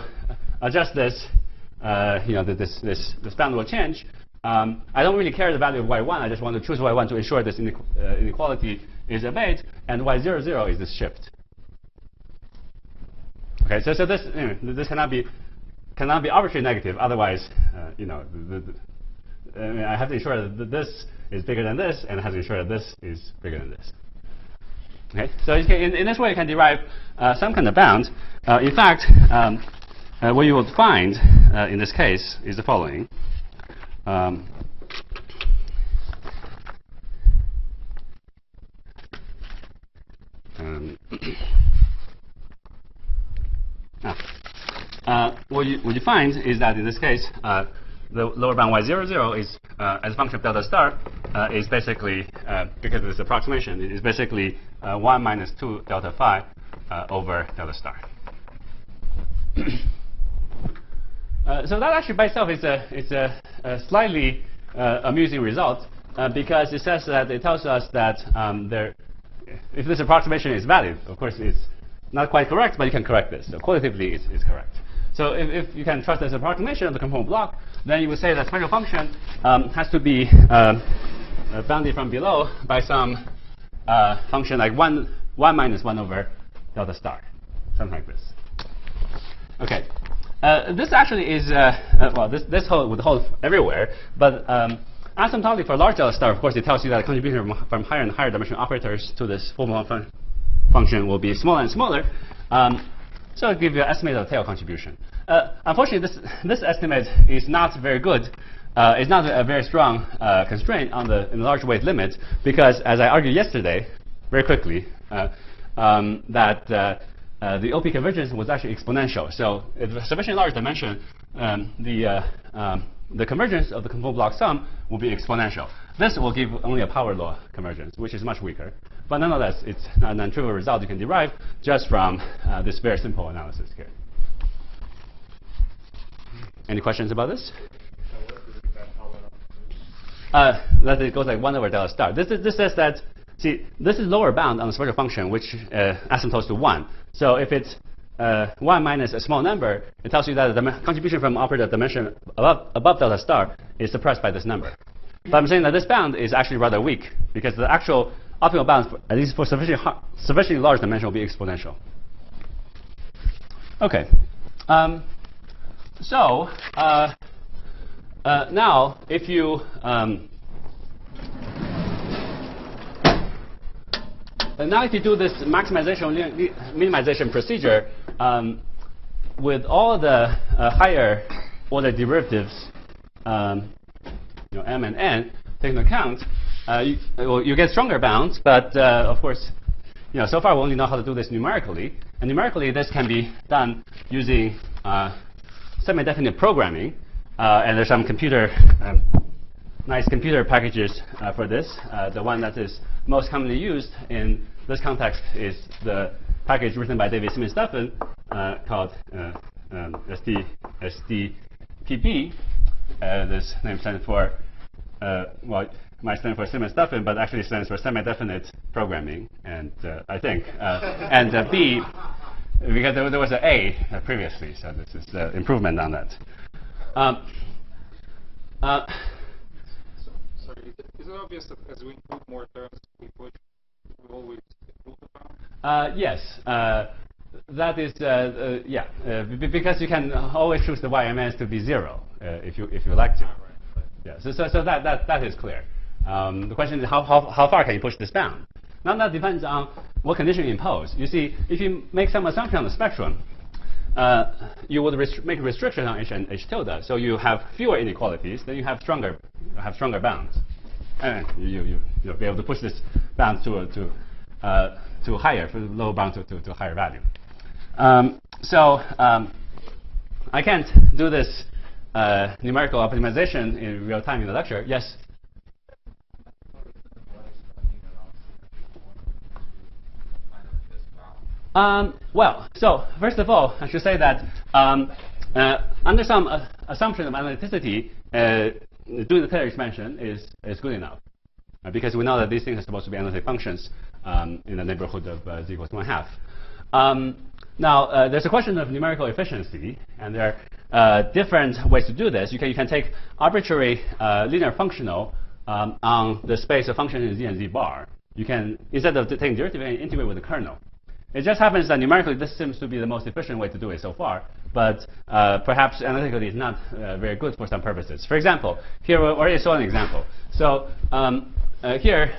adjust this, you know, this, this, this bound will change. Um, I don't really care the value of y1. I just want to choose y1 to ensure this inequ uh, inequality is obeyed, and y00 is this shift. Okay, so so this know, this cannot be cannot be arbitrarily negative. Otherwise, uh, you know, the, the, I, mean, I have to ensure that this is bigger than this, and I have to ensure that this is bigger than this. Okay, so can, in, in, this way, you can derive uh, some kind of bound. Uh, in fact, um, uh, what you will find uh, in this case is the following. Um, um, *clears throat* ah, uh, what, you, what you find is that in this case, uh, the lower bound y00 is, uh, as a function of delta star, uh, is basically, uh, because of this approximation, it is basically uh, 1 minus 2 delta phi over delta star. *clears throat* Uh, so that actually by itself is a, it's a, a slightly uh, amusing result uh, because it says that it tells us that um, there, if this approximation is valid, of course it's not quite correct, but you can correct this. So qualitatively it's, it's correct. So if, if, you can trust this approximation of the conformal block, then you would say that spectral function um, has to be um, uh, bounded from below by some uh, function like 1, 1 minus 1 over delta star, something like this. Okay. Uh, this actually is, uh, uh, well, this, this hold would hold everywhere, but um, asymptotically for large delta star, of course, it tells you that the contribution from, from higher and higher dimension operators to this formal fun function will be smaller and smaller. Um, so I'll give you an estimate of the tail contribution. Uh, unfortunately, this, this estimate is not very good. Uh, it's not a, very strong uh, constraint on the, large weight limit because, as I argued yesterday, very quickly, um, that uh, the OP convergence was actually exponential. So if a sufficiently large dimension, um, the, uh, um, the convergence of the conformal block sum will be exponential. This will give only a power law convergence, which is much weaker. But nonetheless, it's a non-trivial result you can derive just from uh, this very simple analysis here. Any questions about this? Uh, that it goes like 1 over delta star. This, is, this says that See, this is lower bound on the spectral function, which uh, asymptotes to 1. So if it's uh, 1 minus a small number, it tells you that the contribution from operator dimension above, above delta star is suppressed by this number. But I'm saying that this bound is actually rather weak because the actual optimal for, at least for sufficiently, sufficiently large dimension, will be exponential. Okay. Um, so uh, uh, now, if you um, now if you do this maximization minimization procedure um, with all the uh, higher order derivatives, um, you know, m and n, taken into account, uh, you, well, you, get stronger bounds. But uh, of course, you know, so far we only know how to do this numerically. And numerically, this can be done using uh, semi-definite programming. Uh, and there's some computer, um, nice computer packages uh, for this. The one that is most commonly used in this context is the package written by David Simmons-Duffin called um, SD, this name stands for, well, might stand for Simmons-Duffin, but actually stands for semi-definite programming. And I think, and B, because there, there was an A previously, so this is the improvement on that. Um, uh, so, sorry, is it obvious that as we include more terms, we push, we always improve the? Uh, yes. Uh, that is, uh, uh, yeah, uh, because you can always choose the YMS to be zero if you if you like to. Yeah. So, so, so that, that, that is clear. Um, the question is how, how, how far can you push this bound? Now that depends on what condition you impose. You see, if you make some assumption on the spectrum, uh, you would make restriction on H and H tilde. So you have fewer inequalities, then you have stronger, have stronger bounds. And you, you, you'll be able to push this bound to, to, uh, to higher, the low bound to, to, to higher value. Um, so um, I can't do this uh, numerical optimization in real time in the lecture. Yes? Um, well, so first of all, I should say that um, uh, under some uh, assumption of analyticity, uh, doing the Taylor expansion is, is good enough. Uh, because we know that these things are supposed to be analytic functions um, in the neighborhood of uh, z equals 1 half. Um, now, uh, there's a question of numerical efficiency, and there are different ways to do this. You can, you can take arbitrary linear functional um, on the space of function in z and z bar. You can, instead of taking derivative, integrate with the kernel. It just happens that numerically this seems to be the most efficient way to do it so far, but uh, perhaps analytically it's not uh, very good for some purposes. For example, here we already saw an example. So um, uh, here,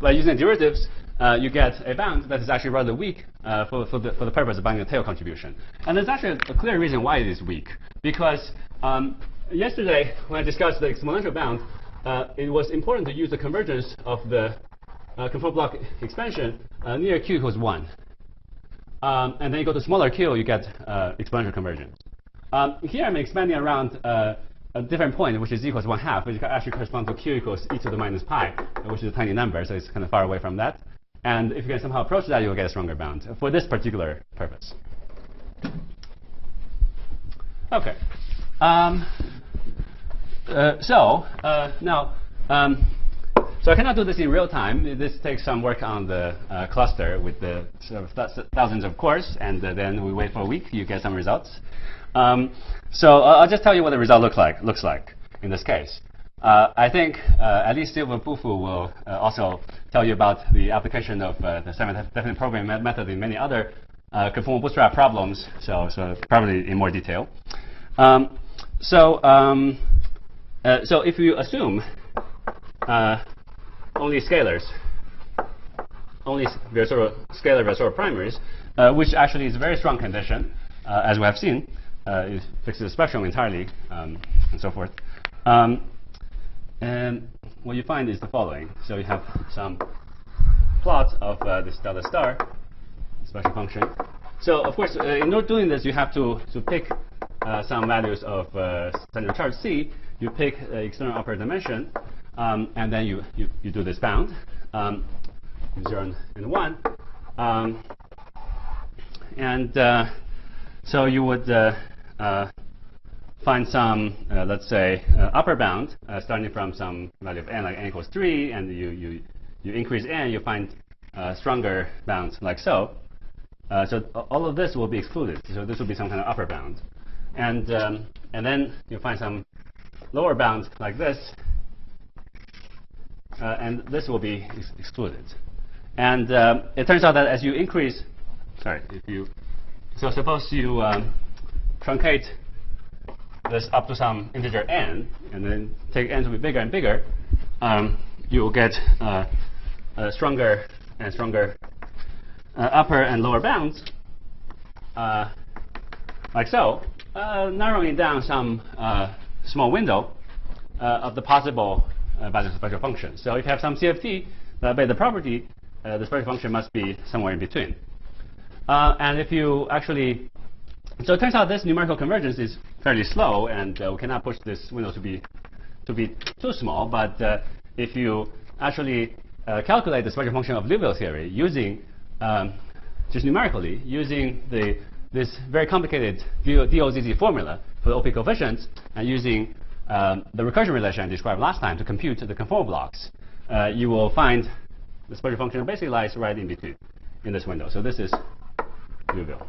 by using derivatives, uh, you get a bound that is actually rather weak uh, for, for, the, for the purpose of finding a tail contribution. And there's actually a clear reason why it is weak, because um, yesterday when I discussed the exponential bound, uh, it was important to use the convergence of the control block expansion near q equals 1. Um, and then you go to smaller q, you get uh, exponential convergence. Um, here I'm expanding around uh, a different point, which is equals 1 half, which actually corresponds to q equals e to the minus pi, which is a tiny number, so it's kind of far away from that. And if you can somehow approach that, you'll get a stronger bound for this particular purpose. Okay. Um, uh, so uh, now, um, so I cannot do this in real time. This takes some work on the uh, cluster with the sort of th thousands of cores, and uh, then we wait for a week. You get some results. Um, so uh, I'll just tell you what the result look like, looks like in this case. Uh, I think uh, at least Silviu Pufu will uh, also tell you about the application of the semi-definite programming method in many other conformal bootstrap problems, so, so probably in more detail. Um, so, um, so if you assume only scalars, only Virasoro, scalar Virasoro primaries, uh, which actually is a very strong condition, uh, as we have seen. Uh, it fixes the spectrum entirely, um, and so forth. Um, and what you find is the following. So you have some plot of uh, this delta star spectral function. So of course, uh, in order doing this, you have to, to pick uh, some values of central charge C. You pick external operator dimension, um, and then you, you, you, do this bound, um, 0 and 1. Um, and uh, so you would uh, uh, find some, uh, let's say, uh, upper bound uh, starting from some value of n, like n equals 3, and you, you, you increase n, you find stronger bounds like so. So all of this will be excluded. So this will be some kind of upper bound. And, um, and then you'll find some lower bound like this, uh, and this will be ex- excluded. And um, it turns out that as you increase, sorry, if you, so suppose you um, truncate this up to some integer n, and then take n to be bigger and bigger, um, you will get uh, uh, stronger and stronger uh, upper and lower bounds, uh, like so, uh, narrowing down some uh, small window of the possible uh, Balanced spectral functions. So if you have some CFT that obey the property, uh, the spectral function must be somewhere in between. Uh, and if you actually, so it turns out this numerical convergence is fairly slow, and uh, we cannot push this window to be to be too small. But uh, if you actually uh, calculate the spectral function of Liouville theory using um, just numerically using the this very complicated DOZZ formula for the OP coefficients and using um, the recursion relation I described last time to compute the conformal blocks, uh, you will find the spectral function basically lies right in between in this window. So this is Liouville.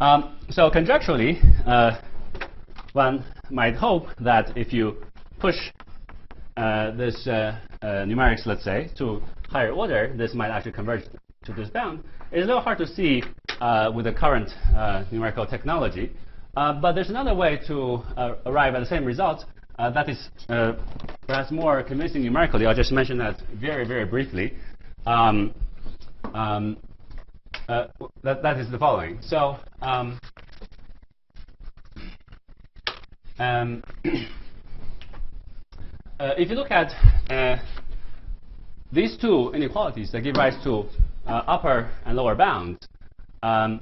Um, so conjecturally, uh, one might hope that if you push uh, this uh, uh, numerics, let's say, to higher order, this might actually converge to this bound. It's a little hard to see uh, with the current uh, numerical technology, uh, but there's another way to arrive at the same result that is perhaps more convincing numerically. I'll just mention that very, very briefly. Um, um, that, that is the following. So, um, um *clears throat* uh, if you look at uh, these two inequalities that give rise to uh, upper and lower bounds, um,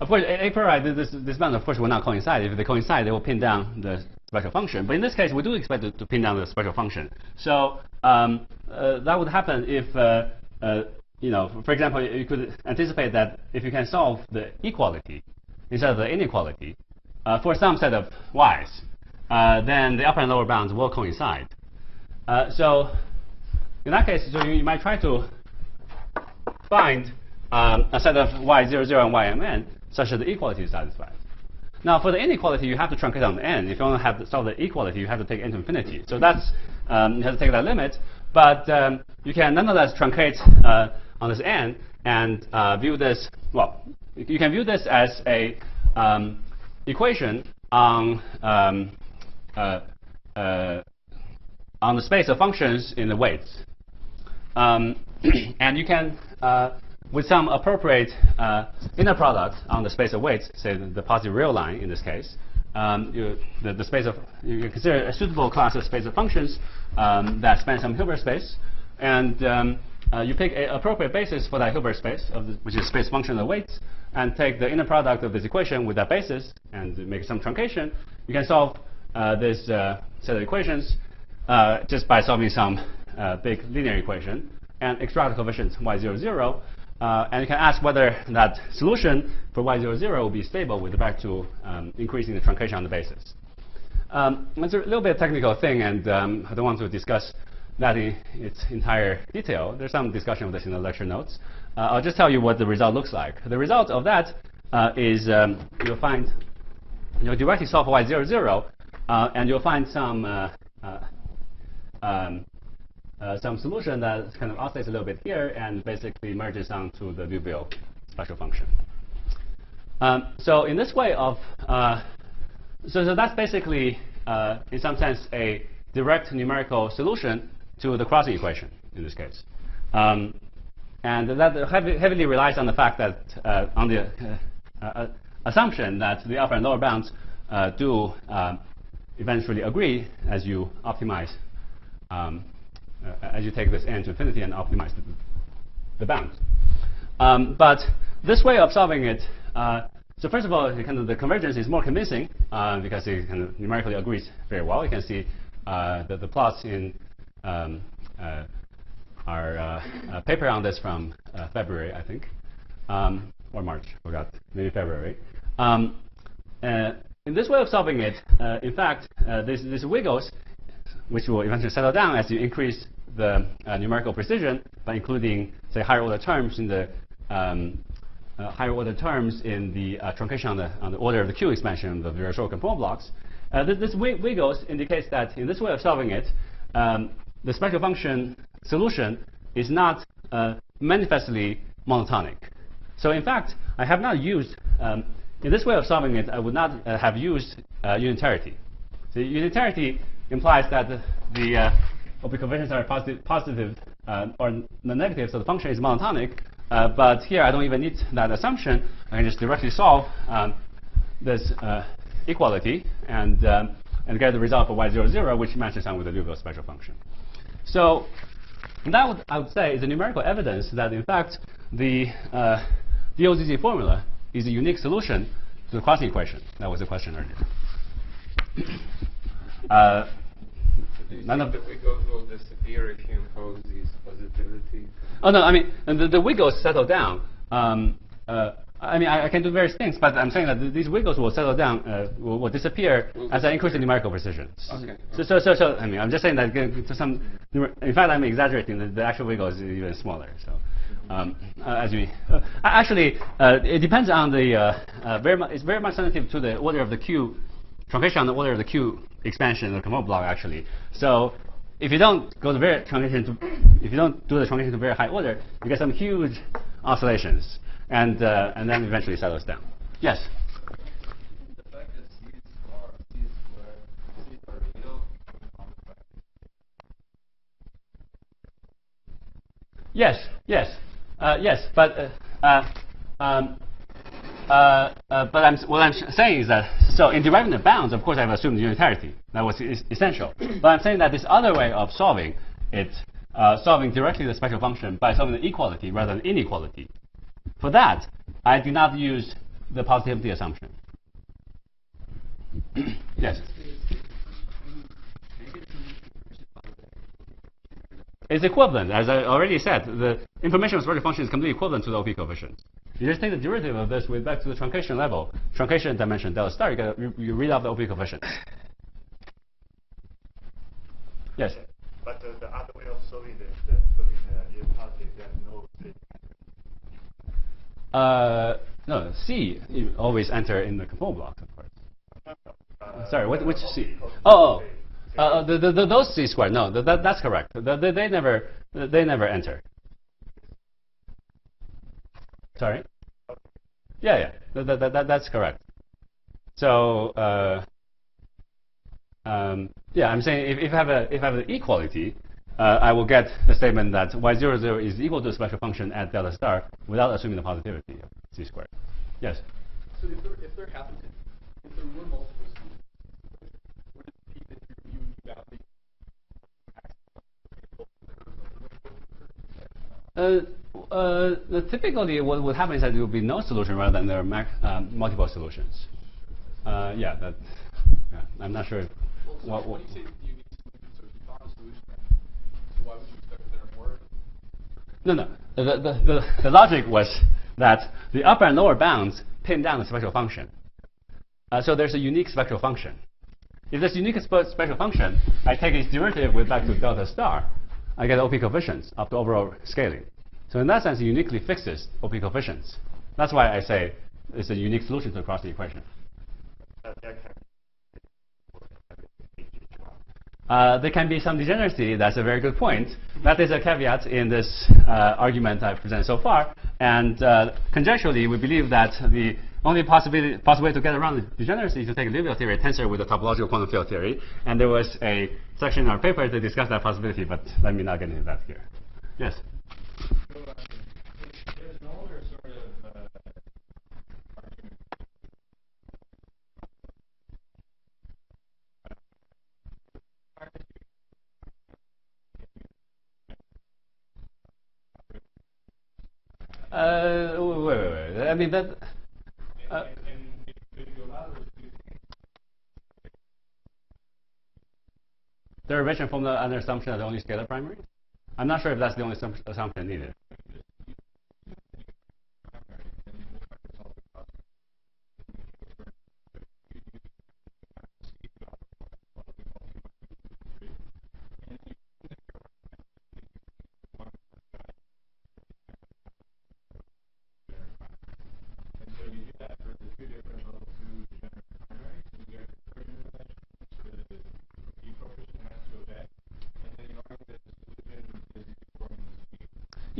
of course, a, priori, this, this bound, of course, will not coincide. If they coincide, they will pin down the spectral function. But in this case, we do expect to pin down the spectral function. So um, uh, that would happen if, uh, uh, you know, for example, you could anticipate that if you can solve the equality instead of the inequality for some set of y's, uh, then the upper and lower bounds will coincide. Uh, so in that case, so you, you might try to find um, a set of y00 and ymn such that the equality is satisfied. Now, for the inequality, you have to truncate on the n. If you want to have to solve the equality, you have to take n to infinity. So that's um, you have to take that limit. But um, you can nonetheless truncate uh, on this n and uh, view this. Well, you can view this as a um, equation on um, uh, uh, on the space of functions in the weights. Um, *clears throat* and you can, uh, with some appropriate inner product on the space of weights, say the, positive real line in this case, um, you, the, the, space of you consider a suitable class of space of functions um, that span some Hilbert space, and um, uh, you pick an appropriate basis for that Hilbert space, the, which is space function of the weights, and take the inner product of this equation with that basis and make some truncation. You can solve uh, this uh, set of equations uh, just by solving some big linear equation and extract the coefficients y0, 0. And you can ask whether that solution for y0, will be stable with respect to um, increasing the truncation on the basis. Um, it's a little bit technical thing, and um, I don't want to discuss that in its entire detail. There's some discussion of this in the lecture notes. Uh, I'll just tell you what the result looks like. The result of that uh, is um, you'll find you'll directly solve y0, uh, and you'll find some uh, uh, some solution that kind of oscillates a little bit here and basically merges onto the Liouville spectral function. Um, so in this way of, uh, so, so that's basically, uh, in some sense, a direct numerical solution to the crossing equation in this case. Um, and that heavy, heavily relies on the fact that, uh, on the assumption that the upper and lower bounds do um, eventually agree as you optimize, um, uh, as you take this n to infinity and optimize the, the bounds. Um, but this way of solving it, uh, so first of all, kind of the convergence is more convincing uh, because it kind of numerically agrees very well. You can see uh, the, the plots in um, uh, our uh, paper on this from February, I think, um, or March, forgot, maybe February. Um, in this way of solving it, uh, in fact, uh, this, this wiggles, which will eventually settle down as you increase the uh, numerical precision by including, say, higher order terms in the um, uh, higher order terms in the uh, truncation on the, on the order of the Q expansion of the Virasoro component blocks. Uh, th this Wiggles indicates that in this way of solving it, um, the spectral function solution is not uh, manifestly monotonic. So in fact, I have not used, um, in this way of solving it, I would not uh, have used unitarity. So unitarity implies that the, the uh, OP coefficients are positive, positive uh, or negative, so the function is monotonic. Uh, but here I don't even need that assumption. I can just directly solve um, this uh, equality and, um, and get the result for y00, which matches on with the Liouville spectral function. So that would, I would say is a numerical evidence that in fact the uh, DOZZ formula is a unique solution to the crossing equation. That was the question earlier. *clears throat* none of the wiggles will disappear if you impose these positivity. Oh no, I mean the, the wiggles settle down. Um, uh, I mean, I, I, can do various things, but I'm saying that th these wiggles will settle down, uh, will, will, disappear will as I increase the numerical precision. Okay. So, so, so, so, I mean, I'm just saying that to some, in fact, I'm exaggerating. The, the actual wiggle is even smaller. So, um, uh, as we uh, actually, uh, it depends on the uh, uh, very much. It's very much sensitive to the order of the Q truncation on the order of the Q expansion of the control block actually. So if you don't go to very truncation to, if you don't do the truncation to very high order, you get some huge oscillations and, uh, and then eventually settles down. Yes? Yes, yes, uh, yes, but uh, uh, um, uh, uh, but I'm, what I'm saying is that, so in deriving the bounds, of course, I've assumed unitarity. That was essential. but I'm saying that this other way of solving it, uh, solving directly the spectral function by solving the equality rather than inequality, for that, I do not use the positivity assumption. *clears throat* yes? It's equivalent. As I already said, the information of spectral function is completely equivalent to the OP coefficient. You just take the derivative of this with back to the truncation level, truncation dimension delta star, you, get, you, you read off the OP coefficient. Yes? But uh, the other way of solving this, the solving the is positive, there's no uh, no, C you always enter in the component block, of course. Uh, Sorry, what, which C? Oh, oh. Uh, the, the, the, those C squared. No, that, that's correct. The, they never they never enter. Sorry. Yeah, yeah, that, that, that, that's correct. So uh, um, yeah, I'm saying if, if I have a if I have an equality, uh, I will get the statement that y00 is equal to a spectral function at delta star without assuming the positivity of c squared. Yes? So if there, if there happened to, if there were multiple would it be that you, you value uh, uh, typically, what would happen is that there will be no solution rather than there are um, multiple solutions. Uh, yeah, that, yeah, I'm not sure. Well, so what, when you say you need solution, so if you found a solution, why would you expect that there are more? No, no. The, the, the, the logic was that the upper and lower bounds pin down the spectral function. Uh, so there's a unique spectral function. If there's a unique spe spectral function, I take its derivative with back to delta star, I get OP coefficients of the overall scaling. So in that sense, it uniquely fixes OP coefficients. That's why I say it's a unique solution to the crossing equation. Uh, there can be some degeneracy. That's a very good point. That is a caveat in this uh, argument I've presented so far. And uh, conjecturally, we believe that the only possibility, possible way to get around the degeneracy is to take a Liouville theory tensor with a topological quantum field theory. And there was a section in our paper to discuss that possibility, but let me not get into that here. Yes? Uh, wait, wait, wait. I mean that. Uh, derivation from the assumption that only scalar primary? I'm not sure if that's the only assumption needed.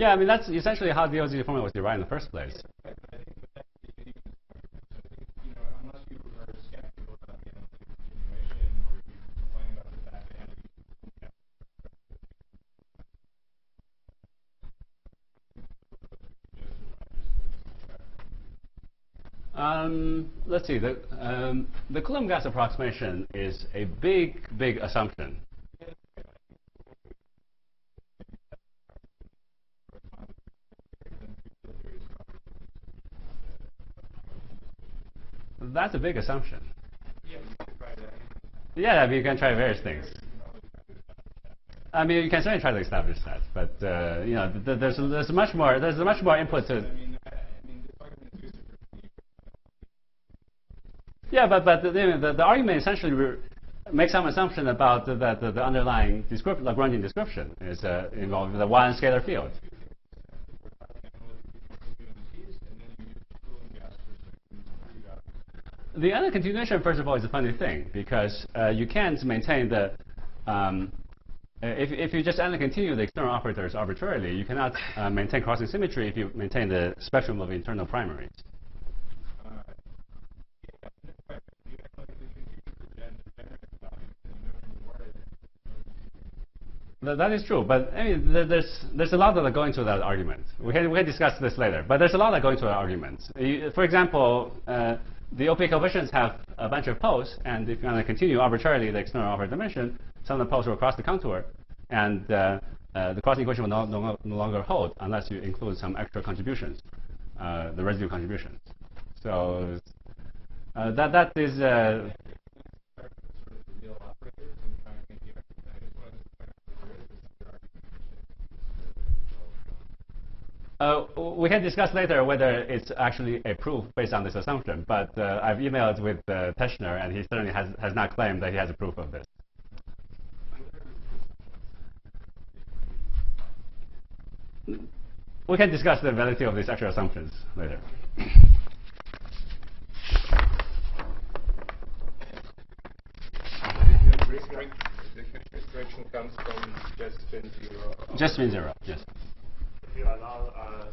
Yeah, I mean, that's essentially how the DOZZ formula was derived in the first place. Um, let's see. The, um, the Coulomb gas approximation is a big, big assumption. That's a big assumption. Yeah, you could try that. Yeah, I mean, you can try various things. I mean, you can certainly try to establish that, but uh, you know, th- th- there's there's much more there's much more input to. I mean, I, I mean, this argument is used for me. Yeah, but but the, the, the argument essentially makes some assumption about the, the, the underlying descrip- Lagrangian description is uh, involved with a one scalar field. The other continuation, first of all, is a funny thing because uh, you can't maintain the um, uh, if, if you just only continue the external operators arbitrarily, you cannot uh, maintain crossing symmetry if you maintain the spectrum of internal primaries. Th- that is true, but I mean, there, there's there's a lot that go into that argument. We can we can discuss this later, but there's a lot that go into that argument. You, for example, uh, the OP coefficients have a bunch of poles, and if you want to continue arbitrarily the external operator dimension, some of the poles will cross the contour, and uh, uh, the crossing equation will no, no, no longer hold unless you include some extra contributions, uh, the residue contributions. So uh, that that is. Uh, we can discuss later whether it's actually a proof based on this assumption, but uh, I've emailed with uh, Teschner, and he certainly has, has not claimed that he has a proof of this. We can discuss the validity of these actual assumptions later. The restriction comes from just spin zero. Just mean zero, yes. Uh, uh,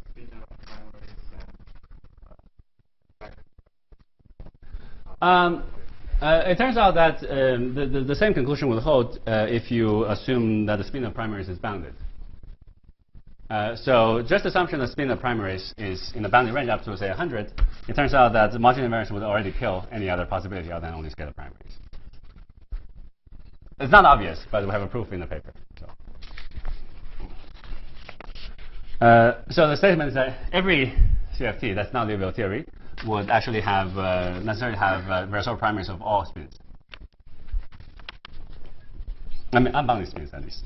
Um, uh, it turns out that um, the, the, the same conclusion will hold uh, if you assume that the spin of primaries is bounded. Uh, so just assumption that spin of primaries is in the bounded range up to say 100, it turns out that the modular invariance would already kill any other possibility other than only scalar primaries. It's not obvious, but we have a proof in the paper. So. Uh, so the statement is that every CFT that's not Liouville theory would actually have uh, necessarily have uh, primaries of all spins. I mean, unbounded spins at least.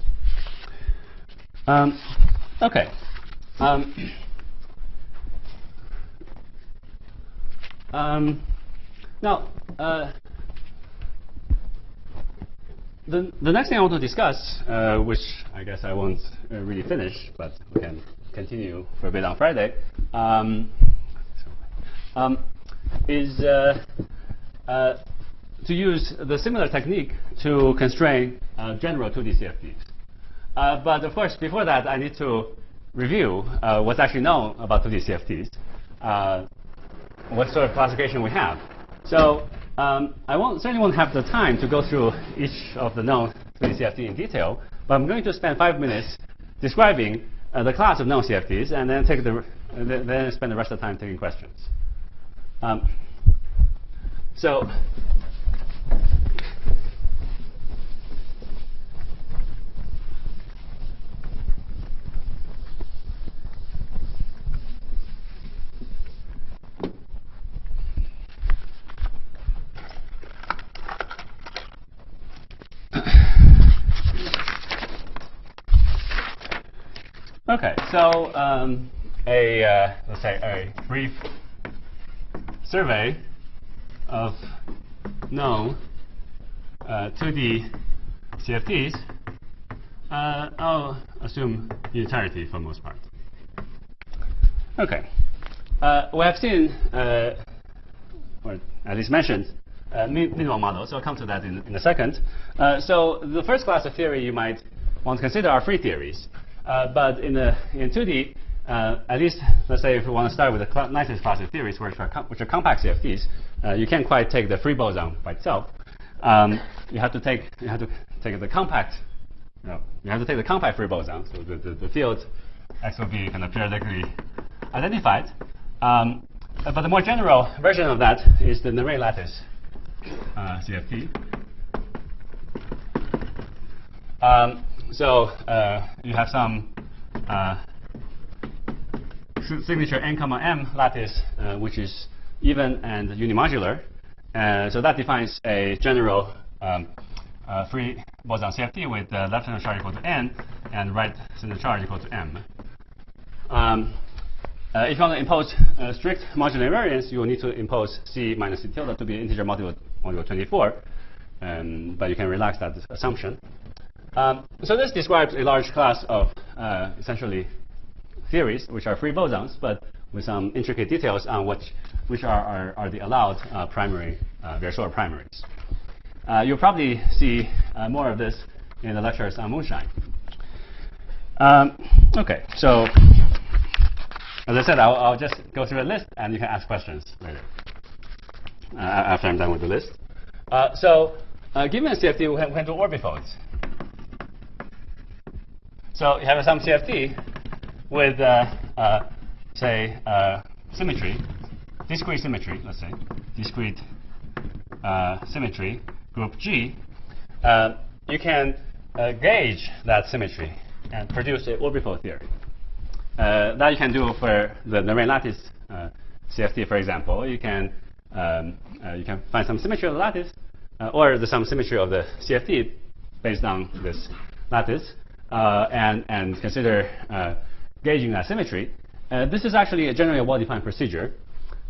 Um, okay. Um, *clears throat* um, now, uh, the, the next thing I want to discuss, uh, which I guess I won't uh, really finish, but we can continue for a bit on Friday, um, um, is uh, uh, to use the similar technique to constrain uh, general 2D CFTs. Uh, but of course, before that, I need to review uh, what's actually known about 2D CFTs, what sort of classification we have. So um, I won't, certainly won't have the time to go through each of the known 3D CFT in detail, but I'm going to spend five minutes describing uh, the class of known CFTs and then, take the, uh, th- then spend the rest of the time taking questions. Um, so Okay, so um, a uh, let's say a brief survey of known uh, 2D CFTs. Uh, I'll assume unitarity for most part. Okay, uh, we have seen, uh, or at least mentioned, uh, min- minimal models. So I'll come to that in, in a second. So the first class of theory you might want to consider are free theories. Uh, but in the in 2D, uh, at least let's say if we want to start with the cl nicest class of theories, which are, which are compact CFTs, uh, you can't quite take the free boson by itself. Um, you have to take you have to take the compact. You, know, you have to take the compact free boson. So the, the, the field X will be kind of periodically identified. Um, but the more general version of that is the Narain lattice uh, CFT. Um, so uh, you have some uh, signature n comma m lattice, uh, which is even and unimodular. So that defines a general um, free boson CFT with left center charge equal to n and right center charge equal to m. Um, uh, if you want to impose uh, strict modular invariance, you will need to impose c minus c tilde to be an integer modulo, modulo 24, um, but you can relax that assumption. Um, so this describes a large class of uh, essentially theories, which are free bosons, but with some intricate details on which, which are, are, are the allowed uh, primary, uh, Virasoro primaries. Uh, you'll probably see uh, more of this in the lectures on moonshine. Um, okay, so as I said, I'll, I'll, just go through a list and you can ask questions later uh, after I'm done with the list. Uh, so given a CFT, we can, we orbifolds. So you have some CFT with, uh, uh, say, uh, symmetry, discrete symmetry, let's say, discrete uh, symmetry, group G, uh, you can uh, gauge that symmetry and produce an orbifold theory. that you can do for the Narain lattice CFT, for example. You can, um, you can find some symmetry of the lattice, or the some symmetry of the CFT based on this lattice. Uh, and, and consider uh, gauging that symmetry. Uh, this is actually a generally a well-defined procedure.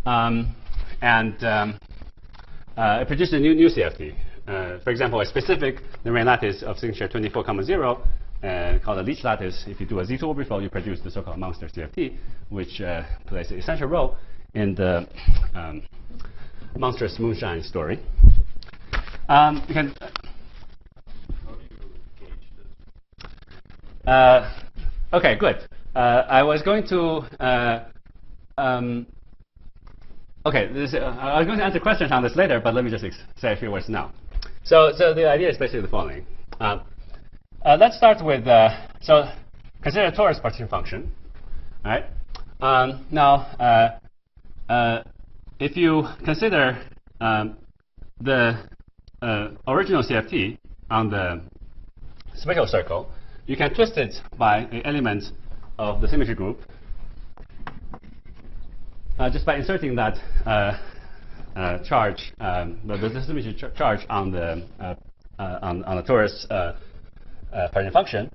Um, and um, it produces a new, new CFT. for example, a specific Narain lattice of signature 24, 0 uh, called a Leech lattice. If you do a Z2 orbifold, you produce the so-called monster CFT, which uh, plays an essential role in the um, monstrous moonshine story. Um, you can Uh, okay, good. Uh, I was going to. Uh, um, okay, this, uh, I was going to answer questions on this later, but let me just say a few words now. So, so the idea is basically the following. Um, uh, let's start with so consider a torus partition function. All right. Um, now, if you consider um, the original CFT on the special circle, you can twist it by an element of the symmetry group uh, just by inserting that uh, uh, charge, um, the, the symmetry ch charge on the uh, uh, on, on the torus uh, function.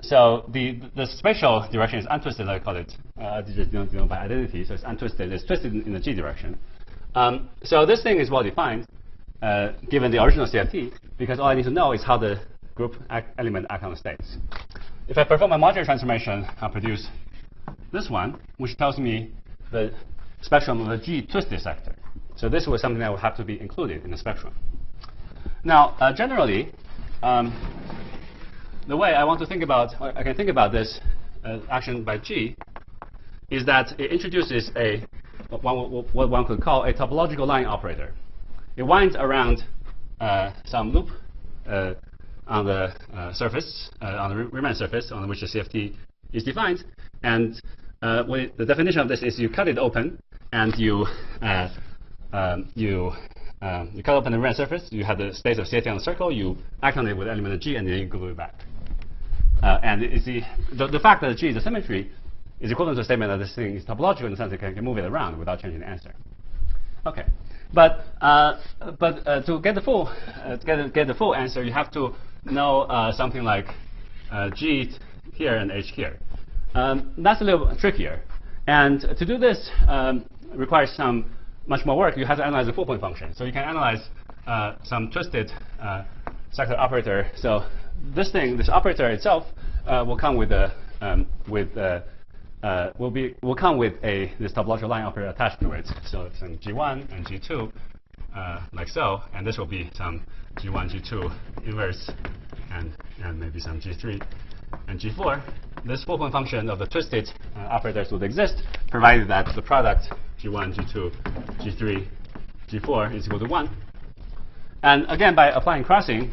so the the spatial direction is untwisted. I call it know, by identity. So it's untwisted. It's twisted in, in the g direction. Um, so this thing is well defined given the original CFT because all I need to know is how the group element act on states. If I perform a modular transformation, I'll produce this one, which tells me the spectrum of the G twisted sector. So this was something that would have to be included in the spectrum. Now, uh, generally, um, the way I want to think about, I can think about this uh, action by G, is that it introduces a what one, one could call a topological line operator. It winds around uh, some loop uh, on the uh, surface, uh, on the Riemann surface on which the CFT is defined. And uh, the definition of this is you cut it open and you uh, um, you um, you cut open the Riemann surface. You have the space of CFT on the circle. You act on it with element G, and then you glue it back. Uh, and it's the, the, the fact that G is a symmetry is equivalent to a statement that this thing is topological in the sense that you can move it around without changing the answer. Okay, but uh, but uh, to get the full uh, to get, get the full answer, you have to know uh, something like uh, G here and H here. Um, that's a little trickier. And to do this um, requires some much more work. You have to analyze the full point function. So you can analyze uh, some twisted uh, sector operator. So this thing, this operator itself, uh, will come with a um, with uh, will be will come with a this topological line operator attached to it. So it's in G1 and G2 uh, like so, and this will be some G1, G2 inverse, and, and maybe some G3 and G4. this four-point function of the twisted uh, operators would exist, provided that the product G1, G2, G3, G4 is equal to 1. And again, by applying crossing,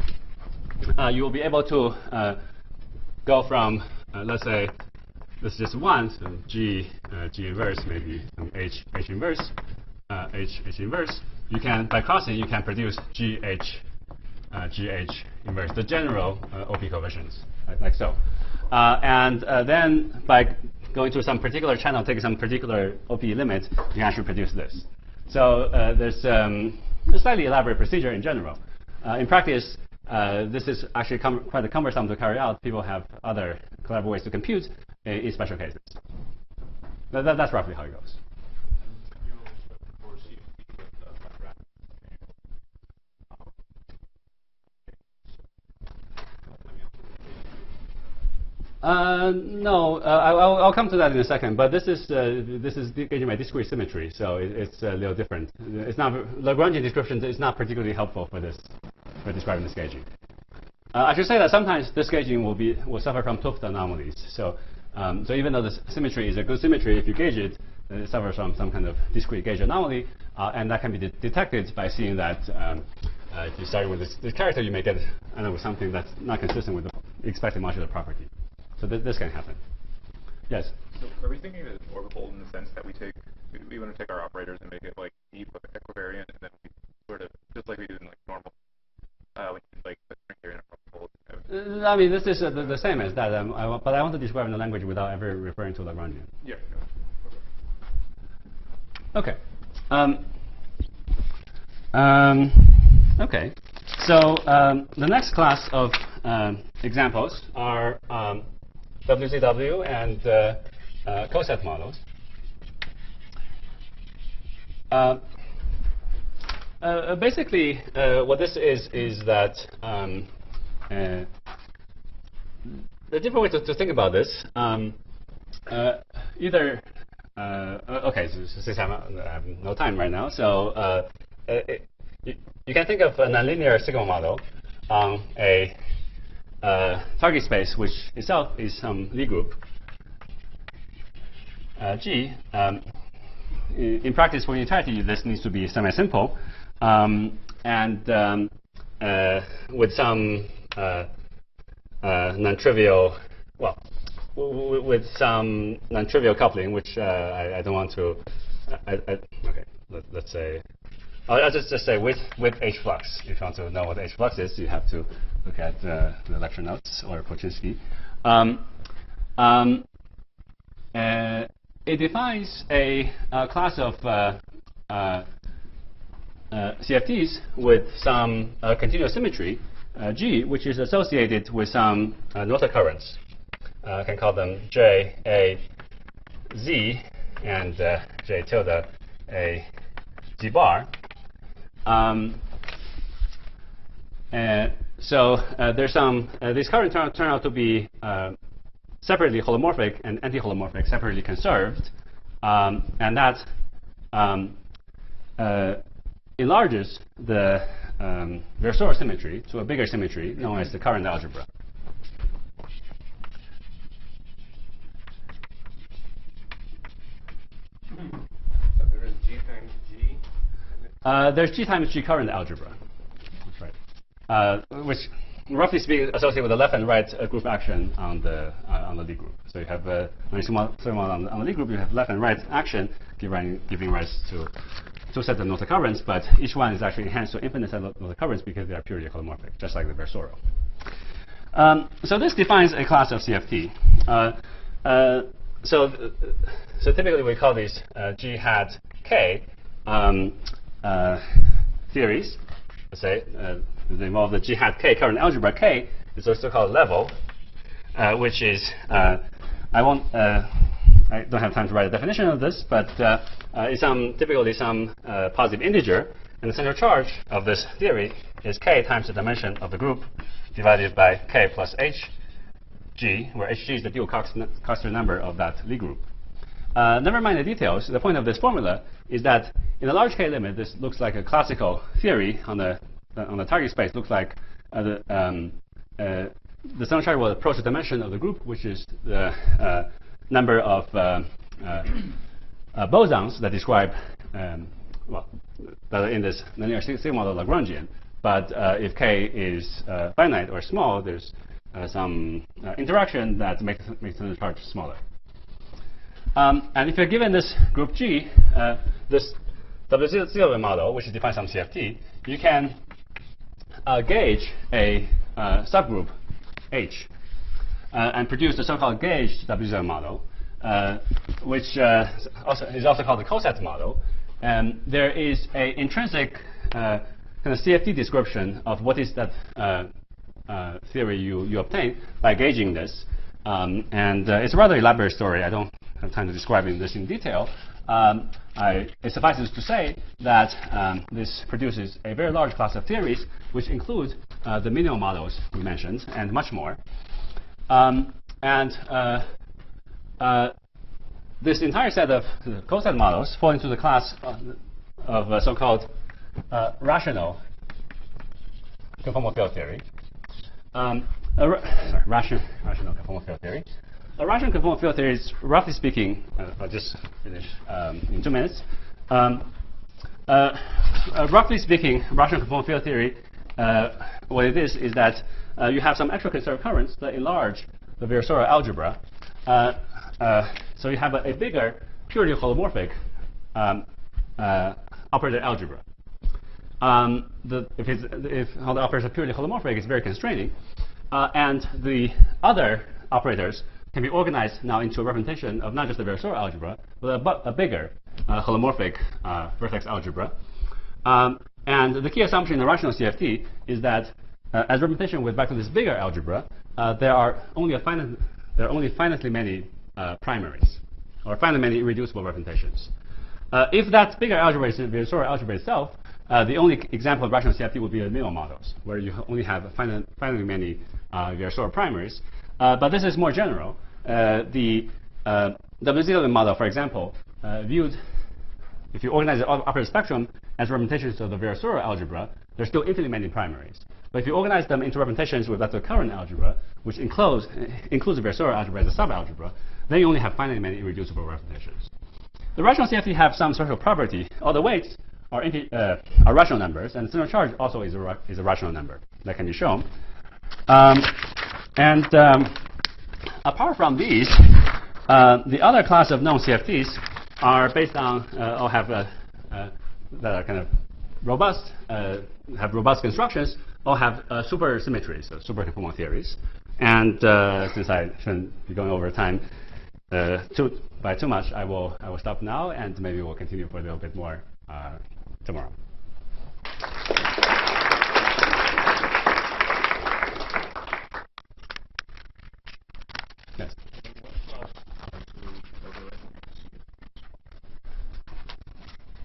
uh, you will be able to uh, go from, uh, let's say, this is just 1, so G, uh, G inverse, maybe some H, H inverse, H, H inverse. You can, by crossing, you can produce GH, uh, GH inverse, the general uh, OP coefficients, like, so. Uh, and uh, then by going to some particular channel, taking some particular OP limit, you can actually produce this. So uh, there's um, a slightly elaborate procedure in general. Uh, in practice, this is actually quite cumbersome to carry out. People have other clever ways to compute in, in special cases. That, that, that's roughly how it goes. Uh, no, uh, I, will I'll come to that in a second. But this is uh, this is gauging by discrete symmetry, so it, it's a little different. It's not Lagrangian description is not particularly helpful for this for describing this gauging. Uh, I should say that sometimes this gauging will be will suffer from 't Hooft anomalies. So um, so even though the symmetry is a good symmetry, if you gauge it, it suffers from some kind of discrete gauge anomaly, uh, and that can be de detected by seeing that um, uh, if you start with this, this character, you may get I know, something that's not consistent with the expected modular property. So th this can happen. Yes? So are we thinking of it as orbifold in the sense that we take, we, we want to take our operators and make it like equivariant and then we sort of, just like we do in like normal, uh, when you like the string orbifolds. Uh, I mean, this is uh, the, the, same as that, um, I but I want to describe in the language without ever referring to Lagrangian. Yeah. Okay. Um, um, okay. So um, the next class of um, examples are um, WZW and uh, uh, coset models. Uh, uh basically, uh, what this is is that um, the different way to, to, think about this. Um, either okay, so, so since I have no time right now, so it, you, you, can think of a nonlinear sigma model on a uh, target space, which itself is some Lie group, uh, G, um, in, practice for unitarity, this needs to be semi-simple, um, and um, uh, with some uh, uh, non-trivial, well, with some non-trivial coupling, which uh, I, I, don't want to. I, I, okay, let, us say. I'll just, just say with, with H flux. If you want to know what H flux is, you have to look at uh, the lecture notes or Polchinski. Um, um, uh, it defines a, a class of uh, uh, uh CFTs with some uh, continuous symmetry, G, which is associated with some Noether currents. I can call them J, A, Z, and J tilde A, G bar. Um, so uh, there's some, uh, these currents turn, turn, out to be uh, separately holomorphic and anti-holomorphic, separately conserved. Um, and that um, uh, enlarges the um, Virasoro symmetry to a bigger symmetry known as the current algebra. Uh, there's G times G current algebra uh, which roughly speaking associated with the left and right uh, group action on the uh, on the Lie group. So you have uh, when you on the, on the Lie group, you have left and right action giving giving rise to two sets of Noether currents, but each one is actually enhanced to infinite set of Noether currents because they are purely holomorphic, just like the Virasoro. Um, so this defines a class of CFT. Uh, uh, so, so typically we call these G hat K um, theories. Let's say that involve the G hat K current algebra K is also called level, uh, which is, uh, I won't, uh, I don't have time to write a definition of this, but uh, uh, it's some, typically some uh, positive integer, and the central charge of this theory is K times the dimension of the group divided by K plus HG, where HG is the dual Coxeter number of that Lie group. Never mind the details. The point of this formula is that in a large K limit, this looks like a classical theory on the on the target space looks like uh, the, um, uh, the central charge will approach the dimension of the group, which is the uh, number of uh, uh, uh, bosons that describe, um, well, that are in this linear sigma model Lagrangian. But uh, if k is uh, finite or small, there's some interaction that makes, makes the charge smaller. Um, and if you're given this group G, this WZW model, which is defined some CFT, you can gauge a subgroup H uh, and produce the so-called gauged WZW model, uh, which uh, also is also called the coset model. And there is an intrinsic kind of CFT description of what is that theory you, you obtain by gauging this. Um, and it's a rather elaborate story. I don't have time to describe this in detail. Um, I, it suffices to say that um, this produces a very large class of theories, which include uh, the minimal models we mentioned and much more. Um, and uh, uh, this entire set of coset models fall into the class of uh, so-called uh, rational conformal field theory. Um, ra sorry, rational, rational conformal field theory. A rational conformal field theory is, roughly speaking, uh, I'll just finish um, in two minutes. Um, uh, uh, roughly speaking, rational conformal field theory, uh, what it is, is that uh, you have some extra conserved currents that enlarge the Virasoro algebra. Uh, so you have a, a bigger purely holomorphic um, operator algebra. Um, the, if, if all the operators are purely holomorphic, it's very constraining. And the other operators can be organized now into a representation of not just the Virasoro algebra, but a, a bigger uh, holomorphic uh, vertex algebra. Um, and the key assumption in the rational CFT is that uh, as representation with back to this bigger algebra, uh, there are only a finite, there are only finitely many uh, primaries, or finitely many irreducible representations. Uh, if that bigger algebra is the Virasoro algebra itself, the only example of rational CFT would be the minimal models, where you only have finitely many uh, Virasoro primaries. Uh, but this is more general. Uh, the uh, WZW model, for example, viewed, if you organize the operator spectrum as representations of the Virasoro algebra, there's still infinitely many primaries. But if you organize them into representations with that of current algebra, which includes, includes the Virasoro algebra as a subalgebra, then you only have finitely many irreducible representations. The rational CFT have some special property. All the weights are, uh, are rational numbers, and the central charge also is a, is a rational number that can be shown. Um, and um, apart from these, uh, the other class of known CFTs are based on uh, or have uh, uh, that are kind of robust, uh, have robust constructions, or have super symmetries, so super conformal theories. And since I shouldn't be going over time too, by too much, I will I will stop now, and maybe we'll continue for a little bit more tomorrow.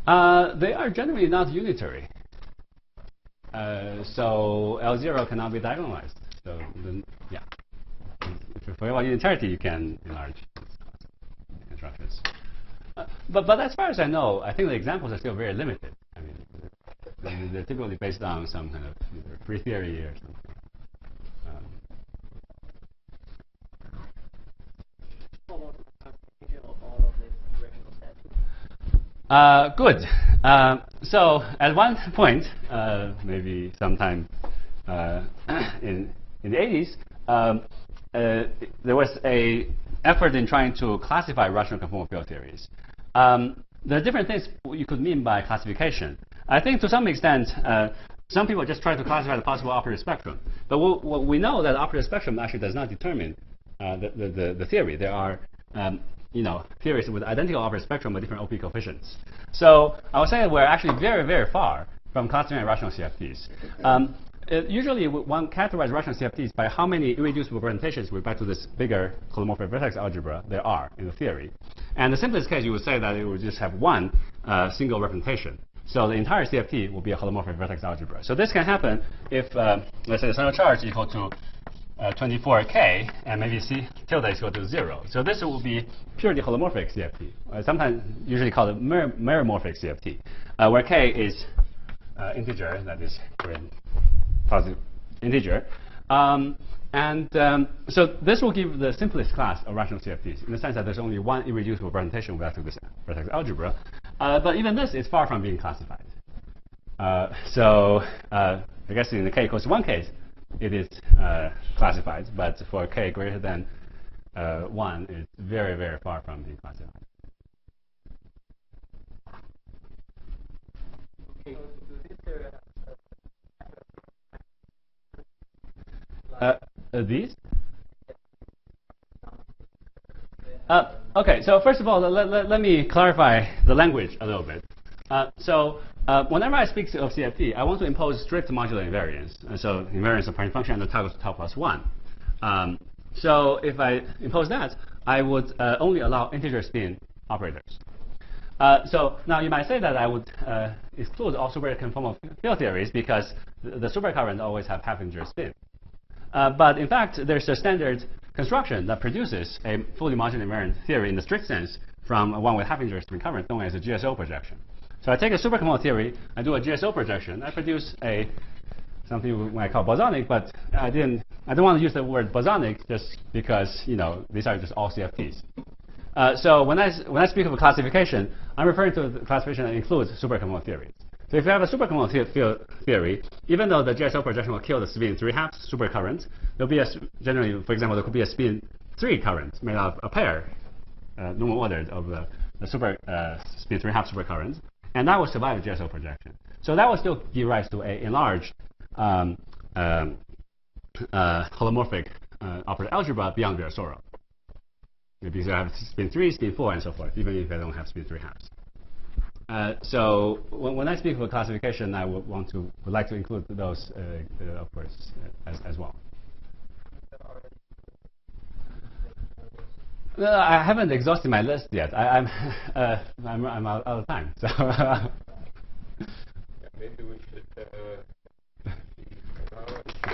Uh, they are generally not unitary. Uh, so L0 cannot be diagonalized. So then, yeah. If for about unitarity, you can enlarge. Uh, but, but as far as I know, I think the examples are still very limited. I mean, they're, they're typically based on some kind of free theory or something. Uh, good. Uh, so at one point, uh, maybe sometime uh, *clears throat* in in the 80s, um, uh, there was a effort in trying to classify rational conformal field theories. Um, there are different things you could mean by classification. I think to some extent, some people just try to classify the possible operator spectrum. But we'll, we know that operator spectrum actually does not determine the, the, the, theory. There are um, you know, theories with identical operator spectrum but different OP coefficients. So I would say we're actually very, very far from classifying rational CFTs. Um, it, usually, one characterizes rational CFTs by how many irreducible representations with back to this bigger holomorphic vertex algebra there are in the theory. And the simplest case, you would say that it would just have one uh, single representation. So the entire CFT will be a holomorphic vertex algebra. So this can happen if, uh, let's say, the central charge is equal to uh, 24k, and maybe c tilde is equal to 0. So this will be purely holomorphic CFT, uh, sometimes usually called mer meromorphic CFT, uh, where k is uh, integer, that is positive integer. Um, and um, so this will give the simplest class of rational CFTs in the sense that there's only one irreducible representation back to this vertex algebra. Uh, but even this is far from being classified. Uh, so uh, I guess in the k equals 1 case, it is uh, classified, but for k greater than uh, 1, it's very, very far from being classified. So do this theory Uh, uh, these? Uh, okay, so first of all, let, let, let me clarify the language a little bit. Uh, so uh, whenever I speak of CFT, I want to impose strict modular invariance. And so invariance of point function and the tau tau plus 1. Um, so if I impose that, I would uh, only allow integer spin operators. Uh, so now you might say that I would uh, exclude all superconformal field theories because the, the supercurrent always have half integer spin. Uh, but in fact, there's a standard construction that produces a fully modular invariant theory in the strict sense from one with half integer spin current known as a GSO projection. So I take a superconformal theory, I do a GSO projection, I produce a something might call bosonic, but I didn't I don't want to use the word bosonic just because you know these are just all CFTs. Uh, so when I, when I speak of a classification, I'm referring to the classification that includes superconformal theories. So if you have a the theory, even though the GSO projection will kill the spin 3 halves supercurrent, there'll be a, generally, for example, there could be a spin 3 current made of a pair, uh, normal ordered of the, the super uh, spin 3 half supercurrent, and that will survive the GSO projection. So that will still give rise to a enlarged um, um, uh, holomorphic uh, operator algebra beyond Virasoro. Because you have spin 3, spin 4, and so forth, even if I don't have spin 3 halves. Uh, so when, when, I speak of classification, I would want to would like to include those, uh, uh, of course, as, as well. No, I haven't exhausted my list yet. I, am *laughs* uh, I'm, I'm out, out, of time. So *laughs* yeah, maybe we should. Uh, *laughs*